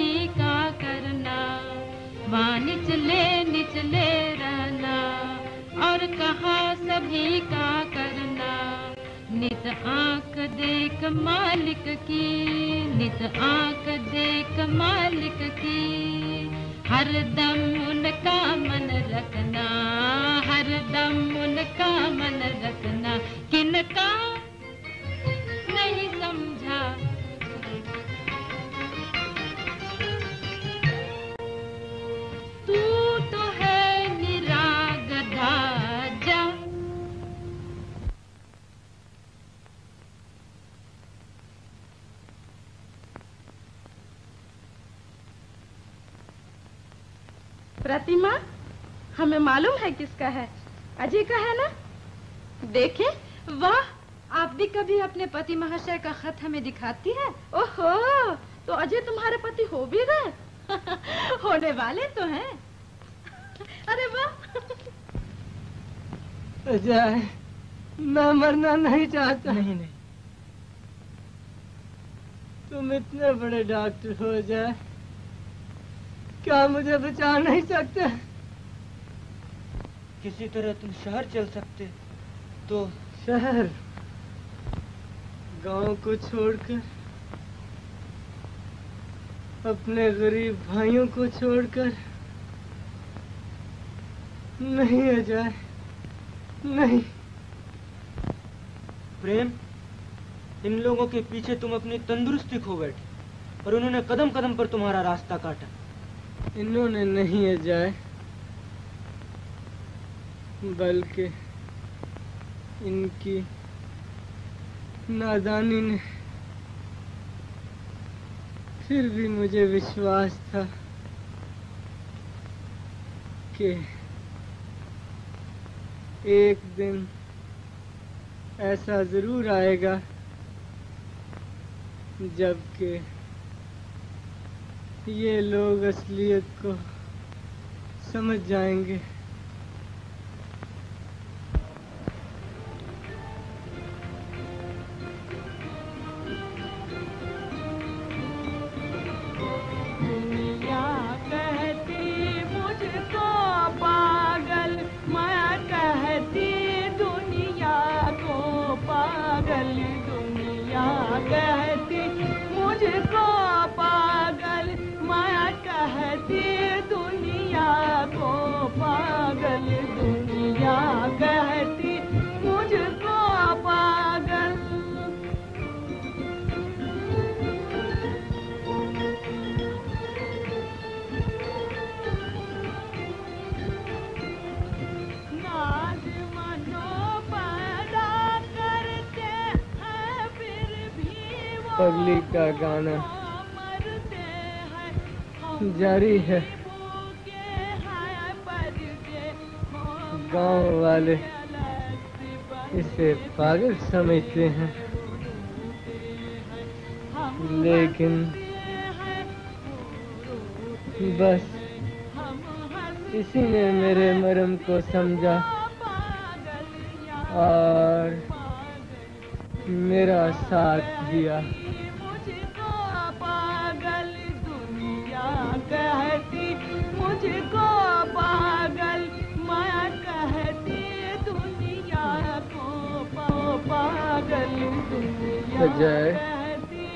सभी का करना। वहाँ निचले निचले रहना। और कहा सभी का करना। नित आँख देख मालिक की, नित आँख देख मालिक की। हर दम उनका मन रखना, हर दम उनका मन रखना। किनका हमें मालूम है किसका है। अजय का है ना? देखें वाह आप भी कभी अपने पति महाशय का खत हमें दिखाती है? ओहो तो अजय तुम्हारे पति हो भी गए? होने वाले तो हैं। अरे वाह। अजय मैं मरना नहीं चाहता। नहीं नहीं। तुम इतने बड़े डॉक्टर हो अजय। क्या मुझे बचा नहीं सकते? किसी तरह तुम शहर चल सकते तो शहर? गाँव को छोड़कर अपने गरीब भाइयों को छोड़कर नहीं अजय नहीं। प्रेम इन लोगों के पीछे तुम अपनी तंदुरुस्ती खो बैठे और उन्होंने कदम कदम पर तुम्हारा रास्ता काटा। इन्होंने नहीं अजय बल्कि इनकी नादानी ने फिर भी मुझे विश्वास था कि एक दिन ऐसा ज़रूर आएगा जबकि ये लोग असलियत को समझ जाएँगे। कहती मुझको पागल मैं कहती दुनिया को पागल दुनिया कहती पगली का गाना जारी है। गाँव वाले इसे पागल समझते हैं। लेकिन बस इसी ने मेरे मरम को समझा। और मेरा साथ दिया। मुझको पागल दुनिया कहती मुझको पागल माया कहती दुनिया को पागल दुनिया कहती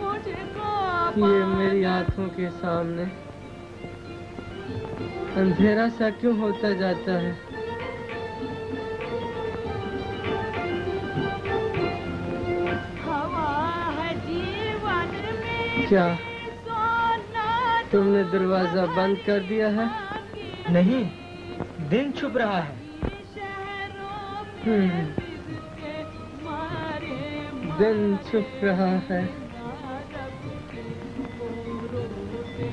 मुझको ये मेरी आँखों के सामने। अंधेरा सा क्यों होता जाता है? क्या? तुमने दरवाज़ा बंद कर दिया है? नहीं दिन छुप रहा है। हम्म, दिन छुप रहा है।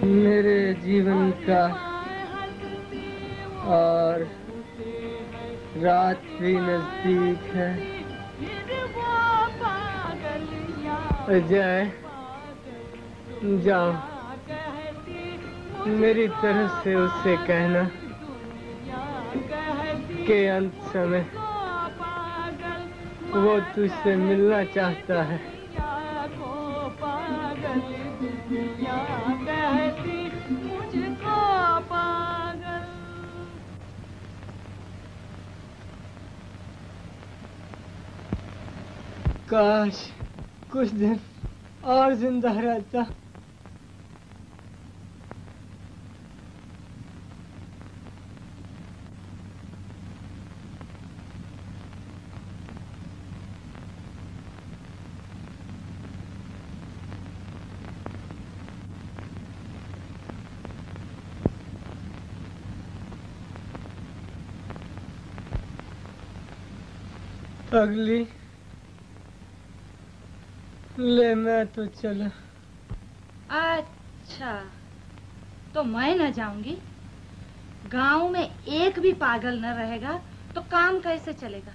मेरे जीवन का और रात भी नज़दीक है। फिर वो पागल या अजय जाओ मेरी तरफ़ से उससे कहना के अंत समय वो तुझसे मिलना चाहता है। काश कुछ दिन और ज़िंदा रहता। अगली। ले मैं तो चला। अच्छा तो मैं न जाऊँगी। गाँव में एक भी पागल न रहेगा तो काम कैसे चलेगा?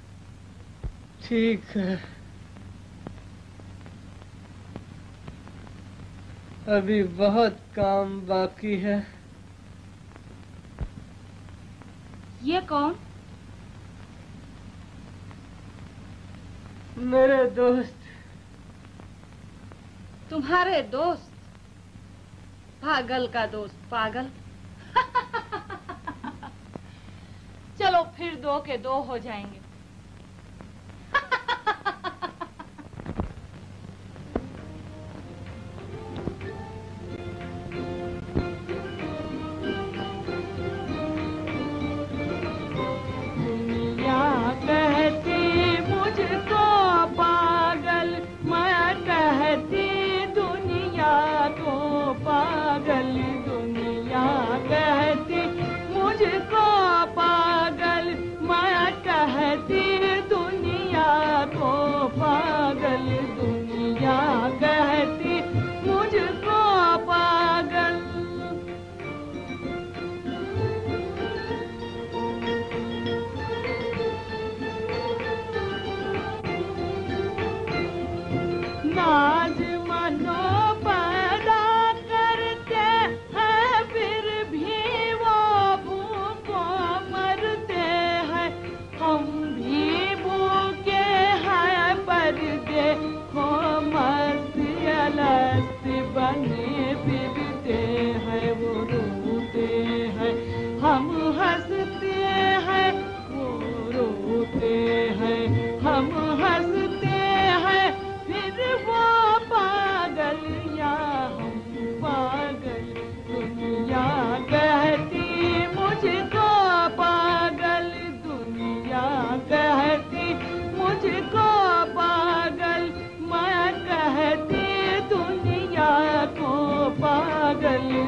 ठीक है। अभी बहुत काम बाकी है। ये कौन? मेरे दोस्त। तुम्हारे दोस्त? पागल का दोस्त, पागल। चलो फिर दो के दो हो जाएँगे।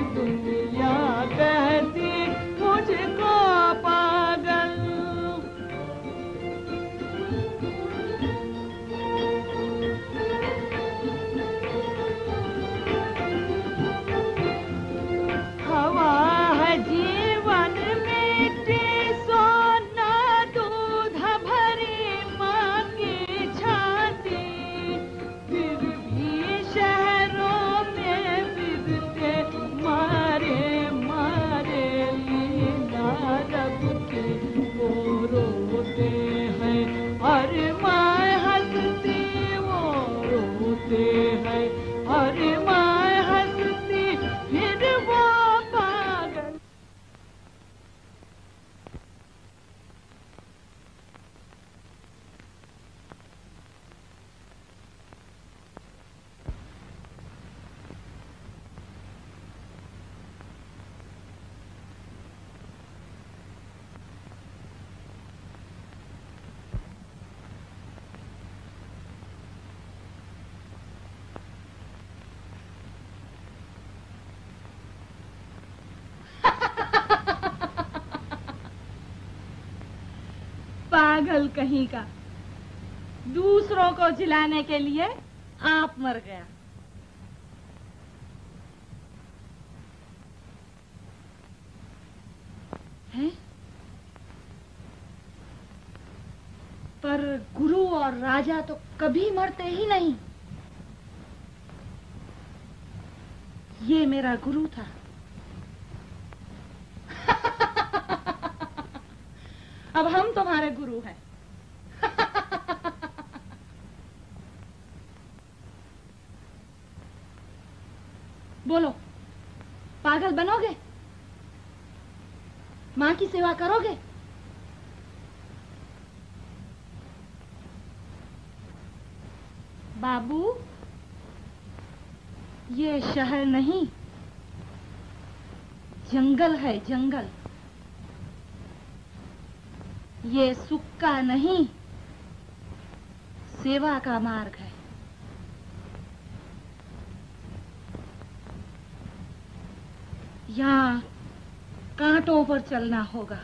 पागल दुनिया पागल कहीं का। दूसरों को जिलाने के लिए आप मर गया। है? पर गुरु और राजा तो कभी मरते ही नहीं। ये मेरा गुरु था। अब हम तुम्हारे गुरु हैं बोलो पागल बनोगे माँ की सेवा करोगे? बाबू, ये शहर नहीं, जंगल है जंगल। ये सुख का नहीं, सेवा का मार्ग है। यहाँ कांटों पर चलना होगा।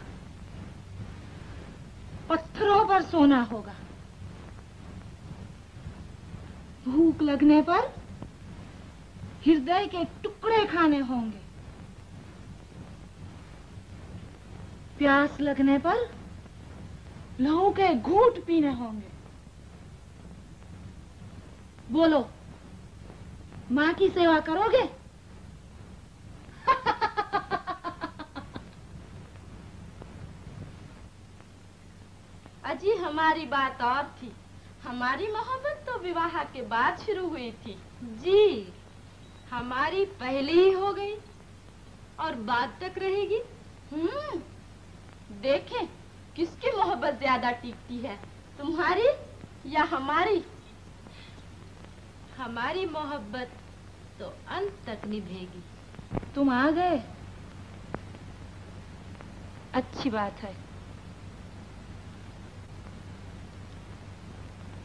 पत्थरों पर सोना होगा। भूख लगने पर हृदय के टुकड़े खाने होंगे। प्यास लगने पर लहू के घूट पीने होंगे। बोलो, माँ की सेवा करोगे अजी हमारी बात और थी। हमारी मोहब्बत तो विवाह के बाद शुरू हुई थी। जी, हमारी पहले ही हो गई। और बाद तक रहेगी? हम्म देखें किसकी मोहब्बत ज़्यादा टिकती है, तुम्हारी या हमारी? हमारी मोहब्बत तो अंत तक निभेगी। तुम आ गए? अच्छी बात है।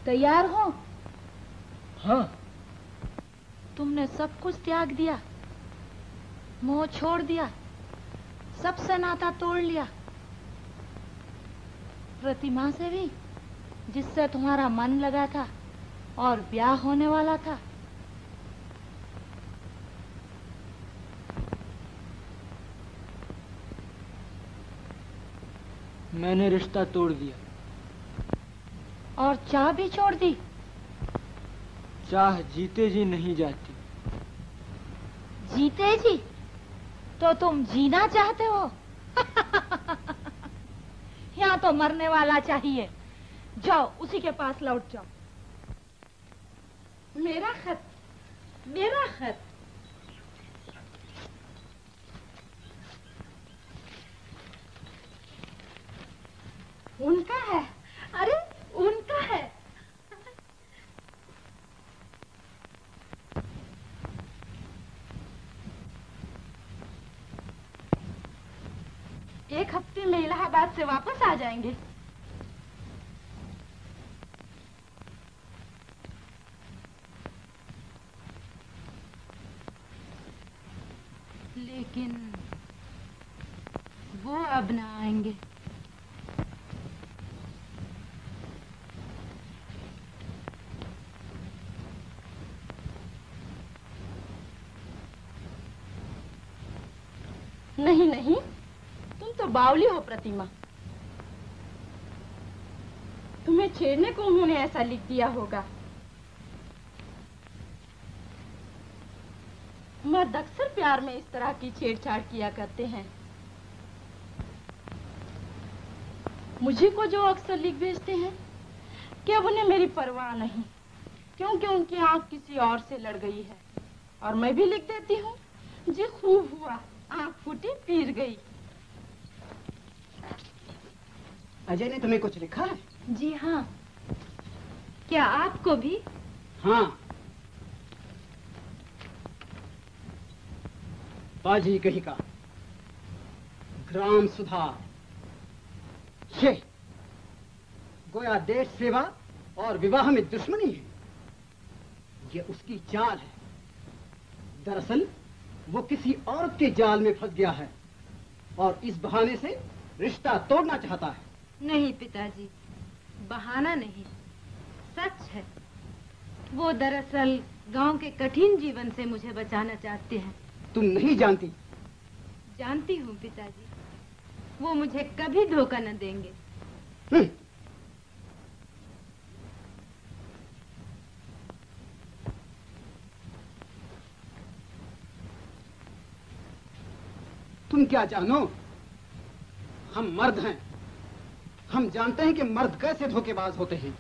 तैयार हो? हाँ। तुमने सब कुछ त्याग दिया। मोह छोड़ दिया। सबसे नाता तोड़ लिया। प्रतिमा से भी जिससे तुम्हारा मन लगा था और ब्याह होने वाला था। मैंने रिश्ता तोड़ दिया। और चाह भी छोड़ दी? चाह जीते जी नहीं जाती। जीते जी? तो तुम जीना चाहते हो? यहाँ तो मरने वाला चाहिए? जाओ उसी के पास लौट जाओ। मेरा खत मेरा खत। उनका है। अरे उनका है। एक हफ़्ते में इलाहाबाद से वापस आ जाएँगे। लेकिन वो अब ना आएँगे। नहीं नहीं। तुम तो बावली हो, प्रतिमा। तुम्हें छेड़ने को उन्होंने ऐसा लिख दिया होगा। मर्द अक्सर प्यार में इस तरह की छेड़छाड़ किया करते हैं। मुझे को जो अक्सर लिख भेजते हैं, क्या उन्हें मेरी परवाह नहीं, क्योंकि उनकी आँख किसी और से लड़ गई है। और मैं भी लिख देती हूँ, जी खूब हुआ। आँख फूटी पीर गई। अजय ने तुम्हें कुछ लिखा है? जी हाँ। क्या आपको भी? हाँ। बाजी कही का। ग्राम सुधार ये। गोया देश सेवा और विवाह में दुश्मनी है। ये उसकी चाल है। दरअसल वो किसी औरत के जाल में फंस गया है और इस बहाने से रिश्ता तोड़ना चाहता है। नहीं पिताजी बहाना नहीं। सच है। वो दरअसल गाँव के कठिन जीवन से मुझे बचाना चाहते हैं। तुम नहीं जानती? जानती हूँ पिताजी। वो मुझे कभी धोखा न देंगे। तुम क्या जानो? हम मर्द हैं। हम जानते हैं कि मर्द कैसे धोखेबाज होते हैं।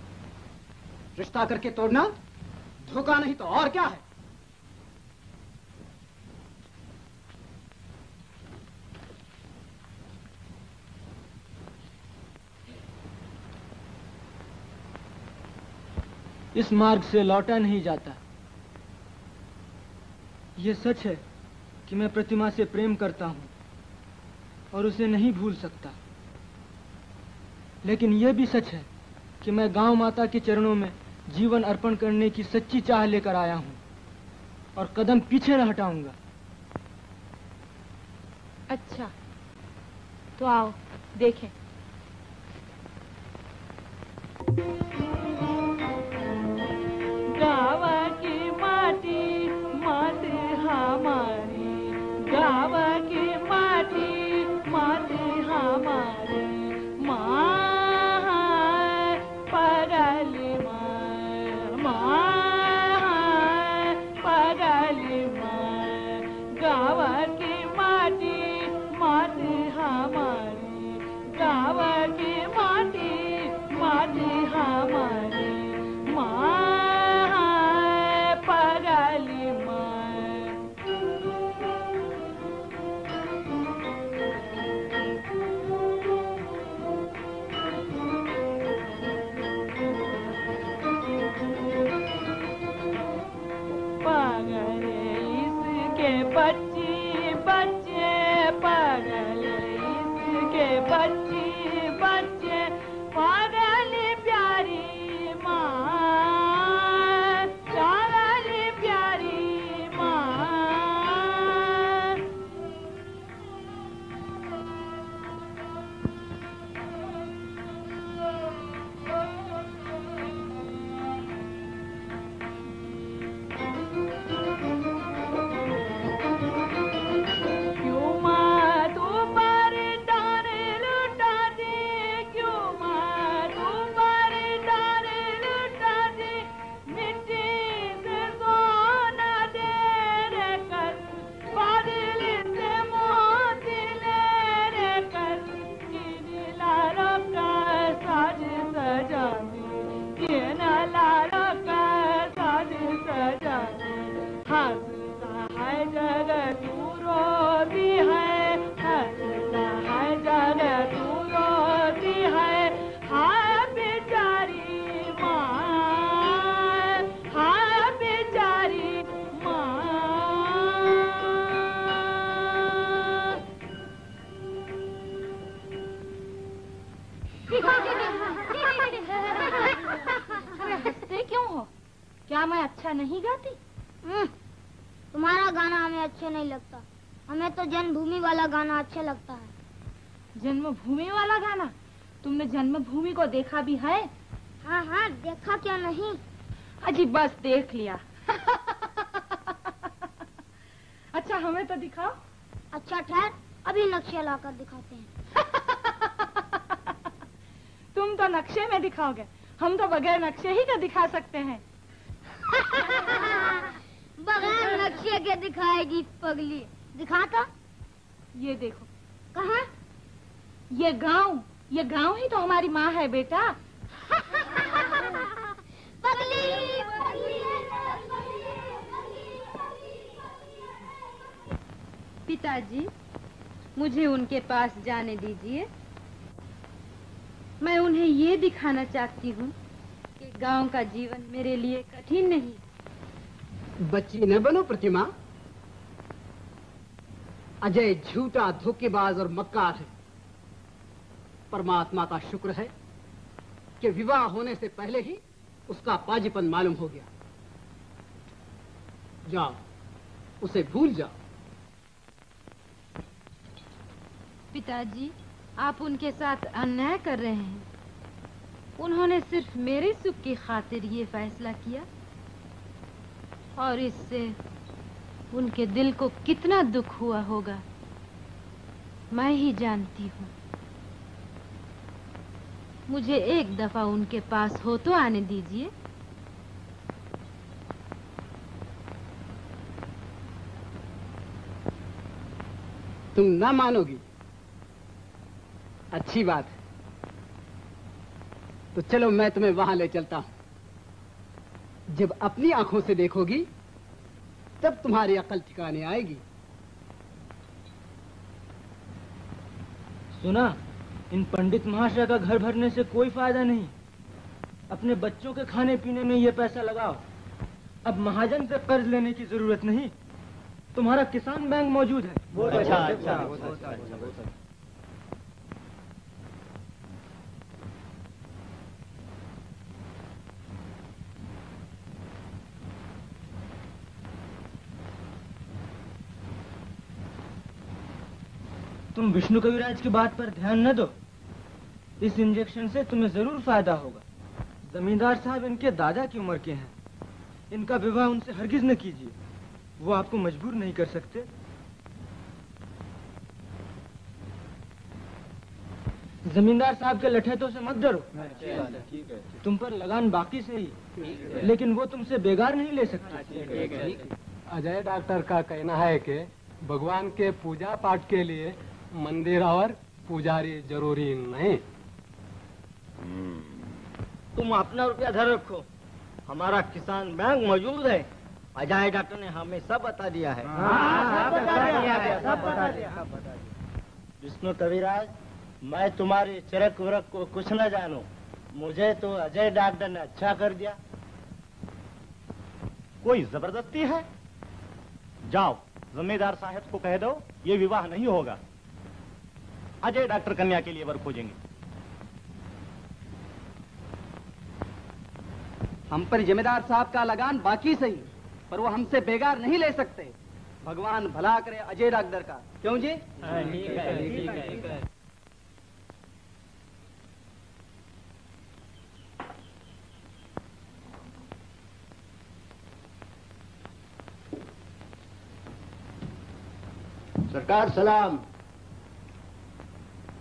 रिश्ता करके तोड़ना, धोखा नहीं तो और क्या है? इस मार्ग से लौटा नहीं जाता। यह सच है कि मैं प्रतिमा से प्रेम करता हूँ। और उसे नहीं भूल सकता। लेकिन यह भी सच है कि मैं गाँव माता के चरणों में जीवन अर्पण करने की सच्ची चाह लेकर आया हूँ और कदम पीछे न हटाऊँगा। अच्छा तो आओ, देखें। गावाची माती माती हमारी गावाची माती माती हमारी जन्मभूमि वाला गाना। तुमने जन्मभूमि को देखा भी है? हाँ हाँ देखा क्या नहीं? अजी बस देख लिया। अच्छा हमें तो दिखाओ। अच्छा ठहर। अभी नक्शे लाकर दिखाते हैं। तुम तो नक्शे में दिखाओगे। हम तो बगैर नक्शे ही का दिखा सकते हैं। बगैर नक्शे के दिखाएगी पगली। दिखाता ये देखो। ये गाँव ये गाँव ही तो हमारी माँ है बेटा। पगली पिताजी मुझे उनके पास जाने दीजिए। मैं उन्हें ये दिखाना चाहती हूँ कि गाँव का जीवन मेरे लिए कठिन नहीं। बच्ची न बनो प्रतिमा। अजय झूठा धोखेबाज और मक्कार है। परमात्मा का शुक्र है कि विवाह होने से पहले ही उसका पाजीपन मालूम हो गया। जाओ, उसे भूल जाओ। पिताजी, आप उनके साथ अन्याय कर रहे हैं। उन्होंने सिर्फ़ मेरे सुख की खातिर ये फैसला किया और इससे उनके दिल को कितना दुख हुआ होगा, मैं ही जानती हूँ। मुझे एक दफ़ा उनके पास हो तो आने दीजिए। तुम ना मानोगी। अच्छी बात है। तो चलो मैं तुम्हें वहाँ ले चलता हूँ। जब अपनी आँखों से देखोगी तब तुम्हारी अकल ठिकाने आएगी। सुना इन पंडित महाशय का घर भरने से कोई फ़ायदा नहीं। अपने बच्चों के खाने पीने में ये पैसा लगाओ। अब महाजन से कर्ज लेने की ज़रूरत नहीं। तुम्हारा किसान बैंक मौजूद है। अच्छा अच्छा। तुम विष्णु कविराज की बात पर ध्यान न दो। इस इंजेक्शन से तुम्हें ज़रूर फ़ायदा होगा। जमींदार साहब इनके दादा की उम्र के हैं। इनका विवाह उनसे हरगिज न कीजिए। वो आपको मजबूर नहीं कर सकते। जमींदार साहब के लठेतों से मत डरो। तुम पर लगान बाकी से ही। लेकिन वो तुमसे बेगार नहीं ले सकते। अजय डॉक्टर का कहना है कि भगवान के पूजा पाठ के लिए मंदिर और पुजारी ज़रूरी नहीं। तुम अपना रुपया धर रखो। हमारा किसान बैंक मौजूद है। अजय डॉक्टर ने हमें सब बता दिया है। विष्णु कविराज मैं तुम्हारे चरक वरक को कुछ न जानू। मुझे तो अजय डॉक्टर ने अच्छा कर दिया। कोई ज़बरदस्ती है? जाओ जमींदार साहब को कह दो ये विवाह नहीं होगा। अजय डॉक्टर कन्या के लिए वर खोजेंगे हम पर जिम्मेदार साहब का लगान बाकी सही पर वो हमसे बेगार नहीं ले सकते। भगवान भला करे अजय डॉक्टर का। क्यों जी? ठीक है ठीक है ठीक है सरकार सलाम।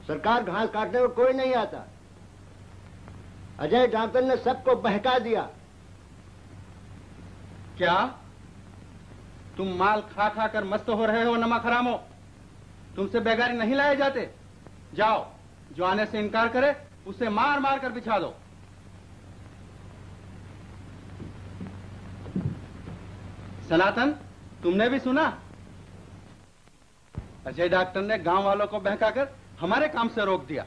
सरकार घास काटने में कोई नहीं आता। अजय डॉक्टर ने सबको बहका दिया। क्या? तुम माल खा खा कर मस्त हो रहे हो, नमक हरामो। तुमसे बेगारी नहीं लाए जाते। जाओ, जो आने से इनकार करे, उसे मार मार कर बिछा दो। सनातन, तुमने भी सुना? अजय डॉक्टर ने गाँव वालों को बहकाकर हमारे काम से रोक दिया।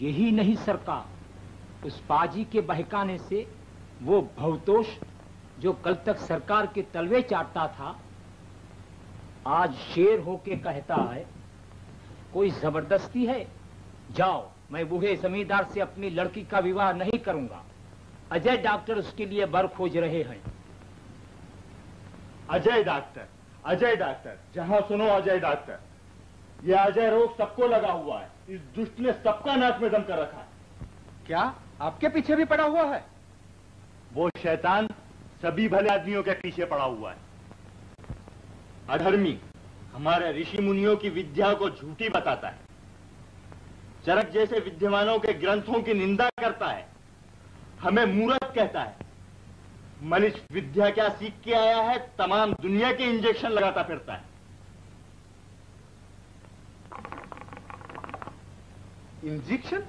यही नहीं सरकार। उस पाजी के बहकाने से वो भवतोष जो कल तक सरकार के तलवे चाटता था आज शेर होके कहता है कोई ज़बरदस्ती है? जाओ मैं बूढ़े जमींदार से अपनी लड़की का विवाह नहीं करूँगा। अजय डॉक्टर उसके लिए बर खोज रहे हैं। अजय डॉक्टर अजय डॉक्टर जहाँ सुनो अजय डॉक्टर। ये अजय रोग सबको लगा हुआ है। इस दुष्ट ने सबका नाक में दम कर रखा है। क्या? आपके पीछे भी पड़ा हुआ है? वो शैतान सभी भले आदमियों के पीछे पड़ा हुआ है। अधर्मी हमारे ऋषि मुनियों की विद्या को झूठी बताता है। चरक जैसे विद्यमानों के ग्रंथों की निंदा करता है। हमें मूर्ख कहता है। मनुष्य विद्या क्या सीख के आया है? तमाम दुनिया के इंजेक्शन लगाता फिरता है। इंजेक्शन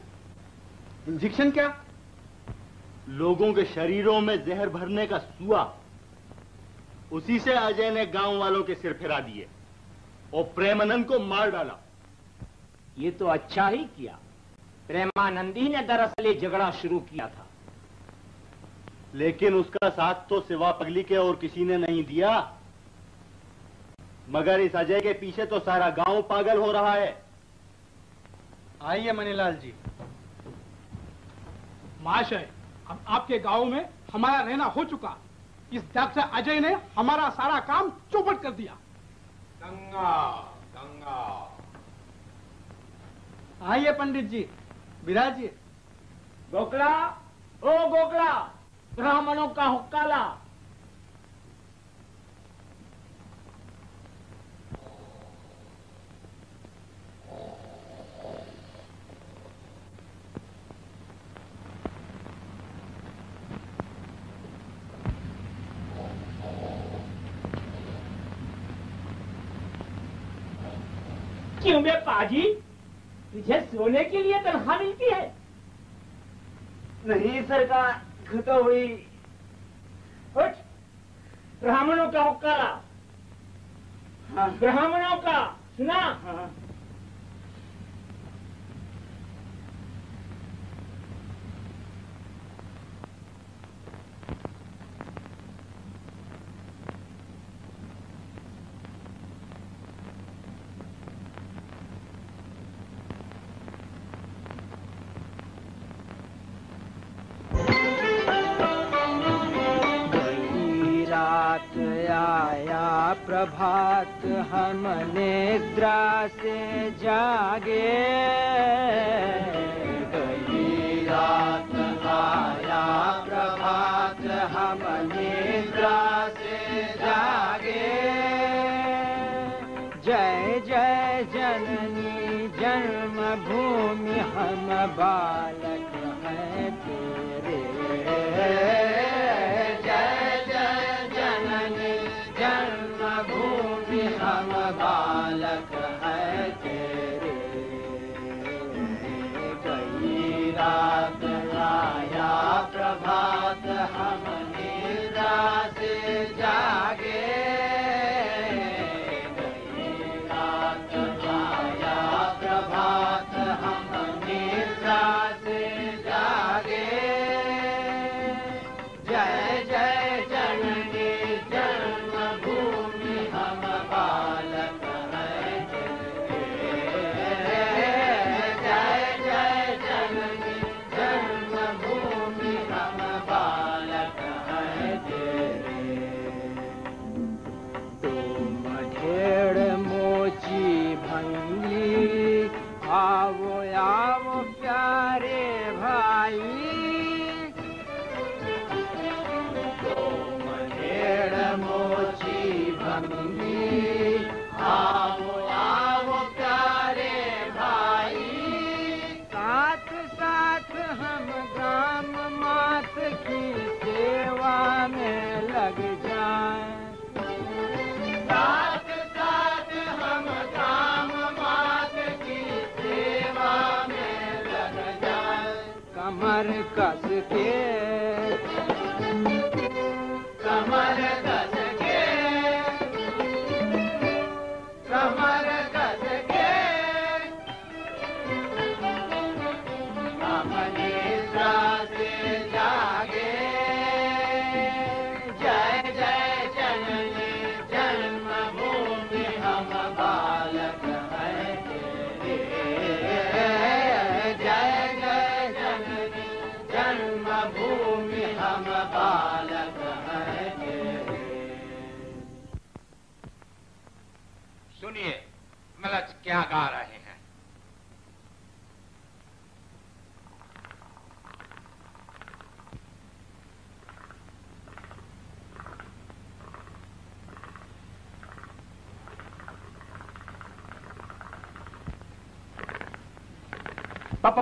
इंजेक्शन क्या? लोगों के शरीरों में जहर भरने का सुआ। उसी से अजय ने गाँव वालों के सिर फिरा दिए और प्रेमानंद को मार डाला। ये तो अच्छा ही किया। प्रेमानंद ही ने दरअसल ये झगड़ा शुरू किया था। लेकिन उसका साथ तो सिवा पगली के और किसी ने नहीं दिया। मगर इस अजय के पीछे तो सारा गाँव पागल हो रहा है। आइए मनीलाल जी। महाशय अब आपके गाँव में हमारा रहना हो चुका। इस डॉक्टर अजय ने हमारा सारा काम चौपट कर दिया। गंगा गंगा। आइए पंडित जी विराजिए गोकला ओ गोकला ब्राह्मणों का हुक्का ला क्यों बे पाजी तुझे सोने के लिए तनखा मिलती है? नहीं सरकार खतो हुई। उठ ब्राह्मणों का हुक्का ला ब्राह्मणों का सुना? गई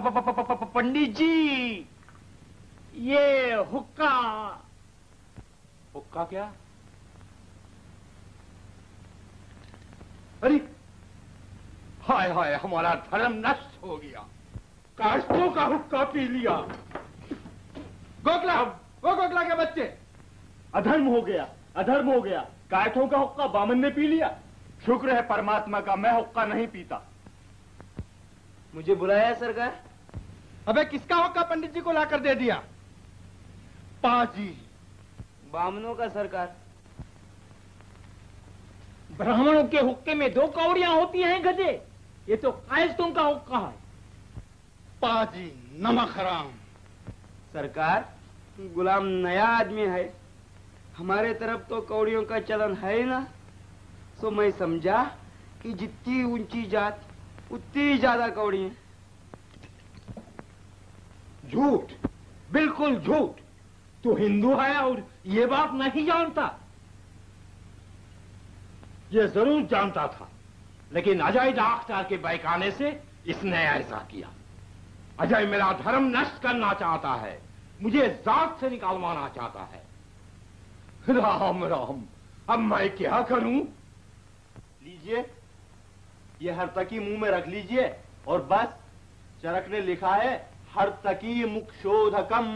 पंडित जी ये हुक्का हुक्का क्या अरे हाय हाय हमारा धर्म नष्ट हो गया काश्तों का हुक्का पी लिया गोकला वो गोकला के बच्चे अधर्म हो गया अधर्म हो गया कायथों का हुक्का बामन ने पी लिया शुक्र है परमात्मा का मैं हुक्का नहीं पीता मुझे बुलाया सरकार अबे किसका हुक्का पंडित जी को लाकर दे दिया? पाजी। बामनों का सरकार। ब्राह्मणों के हुक्के में दो कौड़ियाँ होती हैं गजे ये तो कायस्तों का हुक्का है। पाजी नमक हराम। सरकार गुलाम नया आदमी है। हमारे तरफ़ तो कौड़ियों का चलन है ना। सो मैं समझा कि जितनी ऊँची जात उतनी ज़्यादा कौड़ी है। झूठ, बिल्कुल झूठ। तू हिंदू है और ये बात नहीं जानता। ये ज़रूर जानता था, लेकिन अजय डॉक्टर के बहकाने से इसने ऐसा किया। अजय मेरा धर्म नष्ट करना चाहता है, मुझे जात से निकालवाना चाहता है। राम राम, अब मैं क्या करूँ? लीजिए, ये हर तकी मुँह में रख लीजिए और बस, चरक ने लिखा है हर तकी मुक्षोधकम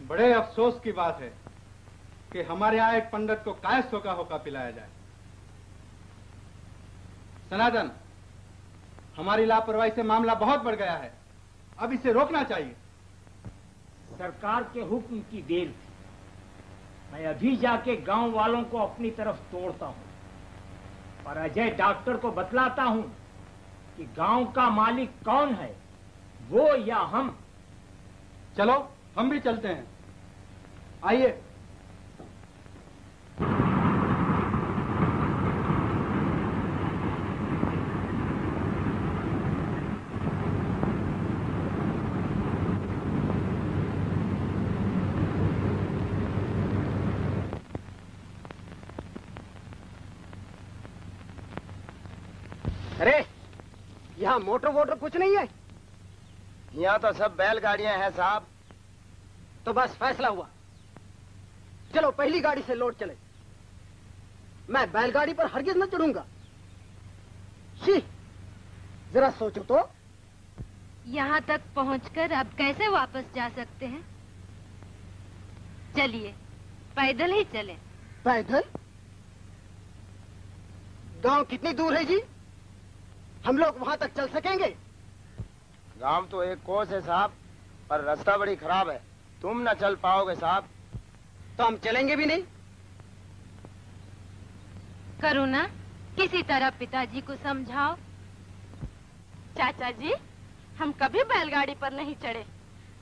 बड़े अफसोस की बात है कि हमारे यहाँ एक पंडित को कायसो का होका पिलाया जाए। सनातन, हमारी लापरवाही से मामला बहुत बढ़ गया है। अब इसे रोकना चाहिए। सरकार के हुक्म की देर थी मैं अभी जाके गाँव वालों को अपनी तरफ़ तोड़ता हूँ। और अजय डॉक्टर को बतलाता हूँ कि गाँव का मालिक कौन है, वो या हम? चलो, हम भी चलते हैं। आइए अरे यहाँ मोटर वोटर कुछ नहीं है। यहाँ तो सब बैलगाड़ियाँ हैं साहब। तो बस फैसला हुआ। चलो पहली गाड़ी से लौट चले। मैं बैलगाड़ी पर हरगिज न चढ़ूँगा। शी जरा सोचो तो। यहाँ तक पहुँचकर अब कैसे वापस जा सकते हैं? चलिए पैदल ही चले। पैदल? गाँव कितनी दूर है जी? हम लोग वहाँ तक चल सकेंगे। गाँव तो एक कोस है साहब पर रास्ता बड़ी खराब है। तुम न चल पाओगे साहब। तो हम चलेंगे भी नहीं। करुणा किसी तरह पिताजी को समझाओ। चाचा जी हम कभी बैलगाड़ी पर नहीं चढ़े।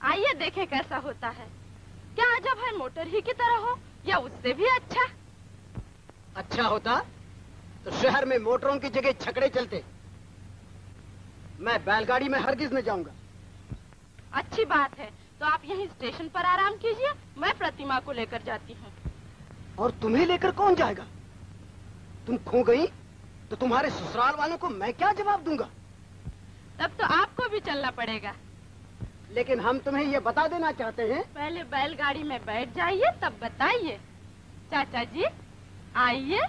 आइए देखें कैसा होता है। क्या अजब है मोटर ही की तरह हो या उससे भी अच्छा? अच्छा होता तो शहर में मोटरों की जगह छकड़े चलते। मैं बैलगाड़ी में हरगिज न जाऊँगा। अच्छी बात है। तो आप यहीं स्टेशन पर आराम कीजिए मैं प्रतिमा को लेकर जाती हूँ। और तुम्हें लेकर कौन जाएगा? तुम खो गई तो तुम्हारे ससुराल वालों को मैं क्या जवाब दूँगा? तब तो आपको भी चलना पड़ेगा। लेकिन हम तुम्हें ये बता देना चाहते हैं। पहले बैलगाड़ी में बैठ जाइए तब बताइए। चाचा जी आइए।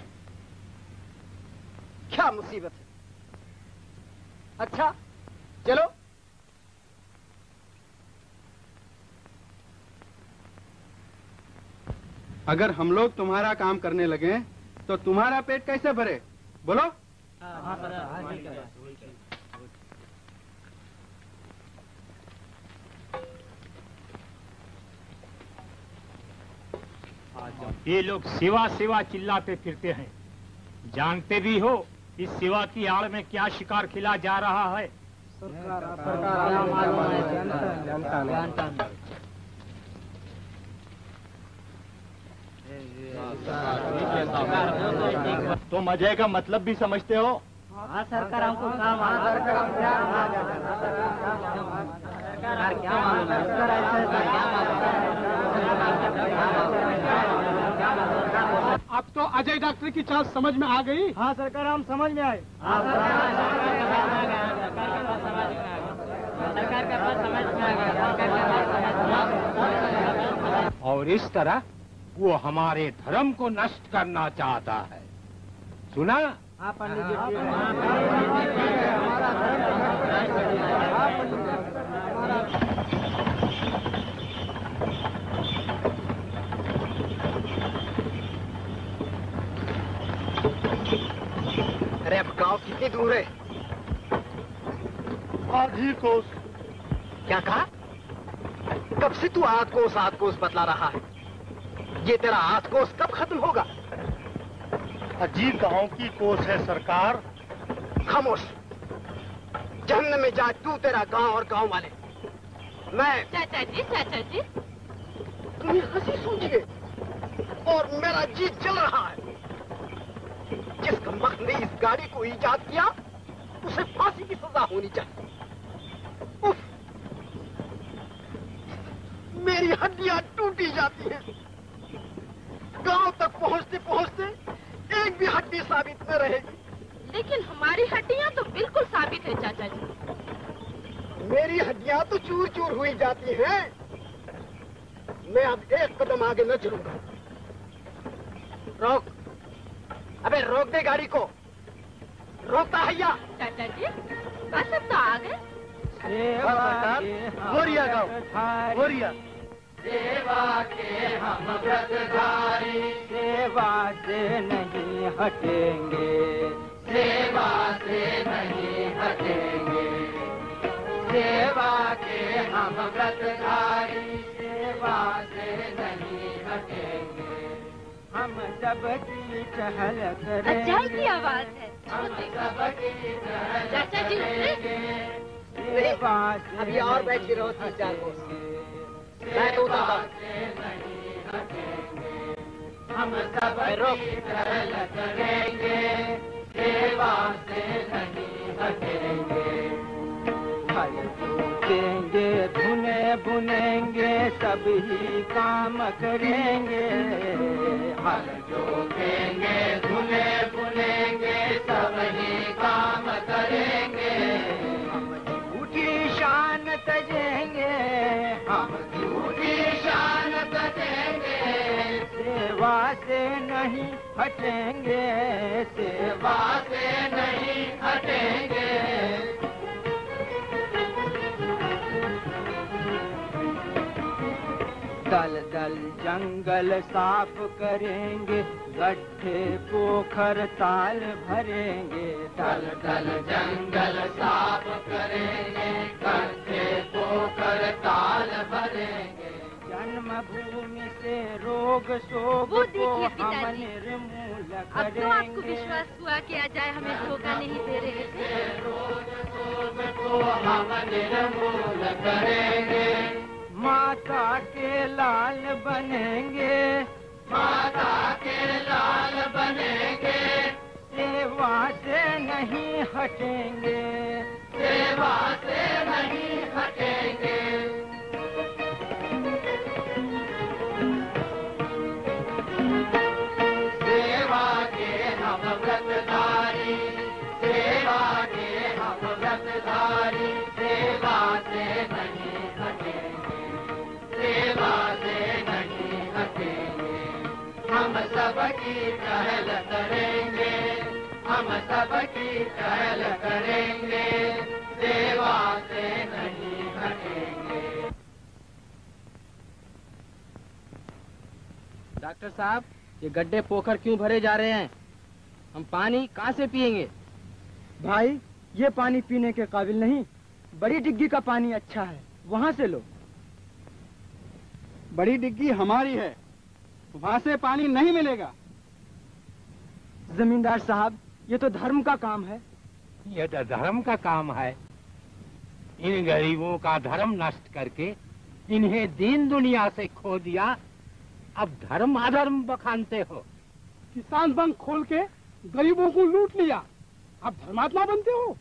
क्या मुसीबत? अच्छा चलो। अगर हम लोग तुम्हारा काम करने लगे तो तुम्हारा पेट कैसे भरे? बोलो। ये लोग सेवा सेवा चिल्लाते फिरते हैं। जानते भी हो इस सेवा की आड़ में क्या शिकार खिला जा रहा है? तो मज़े का मतलब भी समझते हो? हाँ सरकार हमको काम सरकार क्या अब तो अजय डॉक्टर की चाल समझ में आ गई। हाँ सरकार हम समझ में आए। सरकार का बात समझ में और इस तरह वो हमारे धर्म को नष्ट करना चाहता है। सुना? हाँ पंडित जी। गाँव कितनी दूर है? आधी कोस। क्या कहा? कब से तू आध कोस आध कोस बतला रहा है? ये तेरा आध कोस कब खत्म होगा? अजीब गाँव की कोस है सरकार। खामोश। जहन्नम में जा तू तेरा गाँव और गाँव वाले। मैं चाचा जी चाचा जी। तुम्हें हँसी सूझिए और मेरा जी जल रहा है। जिस मख ने इस गाड़ी को ईजाद किया उसे फांसी की सजा होनी चाहिए। उफ! मेरी हड्डियाँ टूटी जाती हैं। गाँव तक पहुँचते पहुँचते एक भी हड्डी साबित न रहेगी। लेकिन हमारी हड्डियाँ तो बिल्कुल साबित है चाचा जी। मेरी हड्डियाँ तो चूर चूर हुई जाती हैं। मैं अब एक कदम आगे न चलूँगा। रोक अबे रोक दे गाड़ी को। रोकता हैया चाचा जी बस अब तो आ गए। मोरिया गाँव। मोरिया। सेवा के हम व्रतधारी सेवा से नहीं हटेंगे। सेवा से नहीं हटेंगे। सेवा के हम व्रतधारी सेवा से नहीं हटेंगे। हम सबकी चहल की करेंगे आवाज़ है? हम सबकी चहल चाचा जी उतरे करेंगे अभी और बैठी रहो तीन चार मैं तो हम सब चहल करेंगे सेवा से नहीं हटेंगे। जोतेंगे धुने बुनेंगे सभी काम करेंगे। हल जोतेंगे धुने बुनेंगे सभी काम करेंगे। हम झूठी शान तजेंगे हम झूठी शान तजेंगे सेवा से नहीं हटेंगे, सेवा से नहीं हटेंगे। दल दल जंगल साफ़ करेंगे गड्ढे पोखर ताल भरेंगे। दल दल जंगल साफ़ करेंगे गड्ढे पोखर ताल भरेंगे। जन्मभूमि से रोग शोक को हम। निर्मूल अब तो आपको करेंगे। विश्वास हुआ कि अजय हमें धोखा नहीं दे रहे। थे रोग शोक को हम निर्मूल करेंगे। माता के लाल बनेंगे। माता के लाल बनेंगे। सेवा से नहीं हटेंगे। सेवा से नहीं हटेंगे। सबकी पहल करेंगे हम सबकी पहल करेंगे सेवा से नहीं हटेंगे। डॉक्टर साहब ये गड्ढे पोखर क्यों भरे जा रहे हैं? हम पानी कहाँ से पिएँगे भाई ये पानी पीने के काबिल नहीं। बड़ी डिग्गी का पानी अच्छा है वहाँ से लो। बड़ी डिग्गी हमारी है वहाँ से पानी नहीं मिलेगा। जमींदार साहब ये तो धर्म का काम है। यह तो धर्म का काम है। इन गरीबों का धर्म नष्ट करके इन्हें दीन दुनिया से खो दिया। अब धर्म अधर्म बखानते हो। किसान बैंक खोल के गरीबों को लूट लिया। अब धर्मात्मा बनते हो।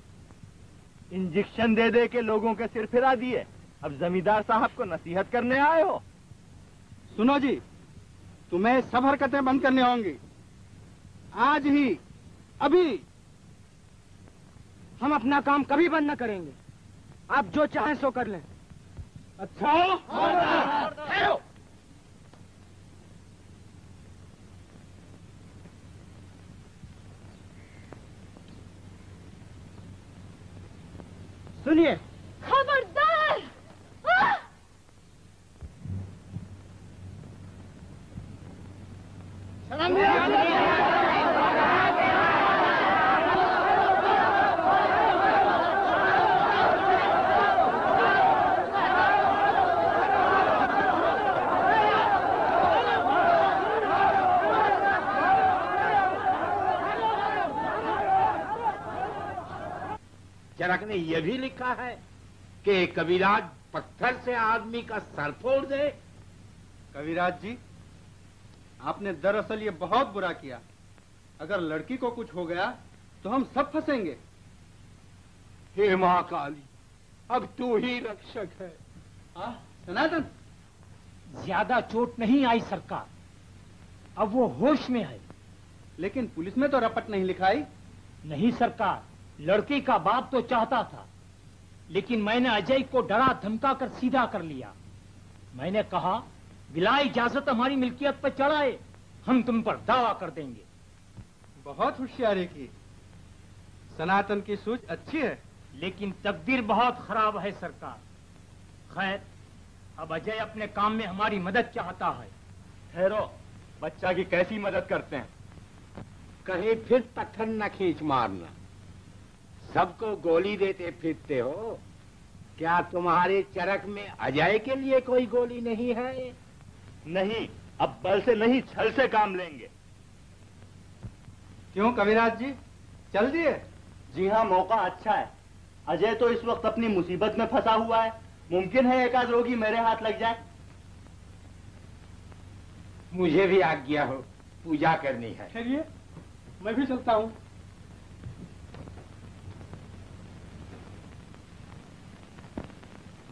इंजेक्शन दे दे के लोगों के सिर फिरा दिए। अब जमींदार साहब को नसीहत करने आए हो। सुनो जी तुम्हें सब हरकतें बंद करनी होंगी। आज ही अभी हम अपना काम कभी बंद न करेंगे। आप जो चाहें सो कर लें। अच्छा? ठहरो सुनिए। खबरदार! चरक ने यह भी लिखा है कि कविराज पत्थर से आदमी का सर फोड़ दे। कविराज जी आपने दरअसल ये बहुत बुरा किया। अगर लड़की को कुछ हो गया तो हम सब फंसेंगे। हे माँ काली अब तू ही रक्षक है। सनातन? ज़्यादा चोट नहीं आई सरकार। अब वो होश में है। लेकिन पुलिस में तो रपट नहीं लिखाई। नहीं सरकार लड़की का बाप तो चाहता था। लेकिन मैंने अजय को डरा धमका कर सीधा कर लिया। मैंने कहा बिला इजाज़त हमारी मिल्कियत पर चढ़ाए हम तुम पर दावा कर देंगे। बहुत होशियारी की। सनातन की सोच अच्छी है। लेकिन तकदीर बहुत खराब है सरकार। खैर अब अजय अपने काम में हमारी मदद चाहता है। ठहरो बच्चा की कैसी मदद करते हैं? कहीं फिर पत्थर न खींच मारना। सबको गोली देते फिरते हो। क्या तुम्हारे चरक में अजय के लिए कोई गोली नहीं है? नहीं अब बल से नहीं छल से काम लेंगे। क्यों कविराज जी? चल दिए। जी हाँ मौका अच्छा है। अजय तो इस वक्त अपनी मुसीबत में फंसा हुआ है। मुमकिन है एक आध रोगी मेरे हाथ लग जाए। मुझे भी आज्ञा हो पूजा करनी है। चलिए मैं भी चलता हूँ।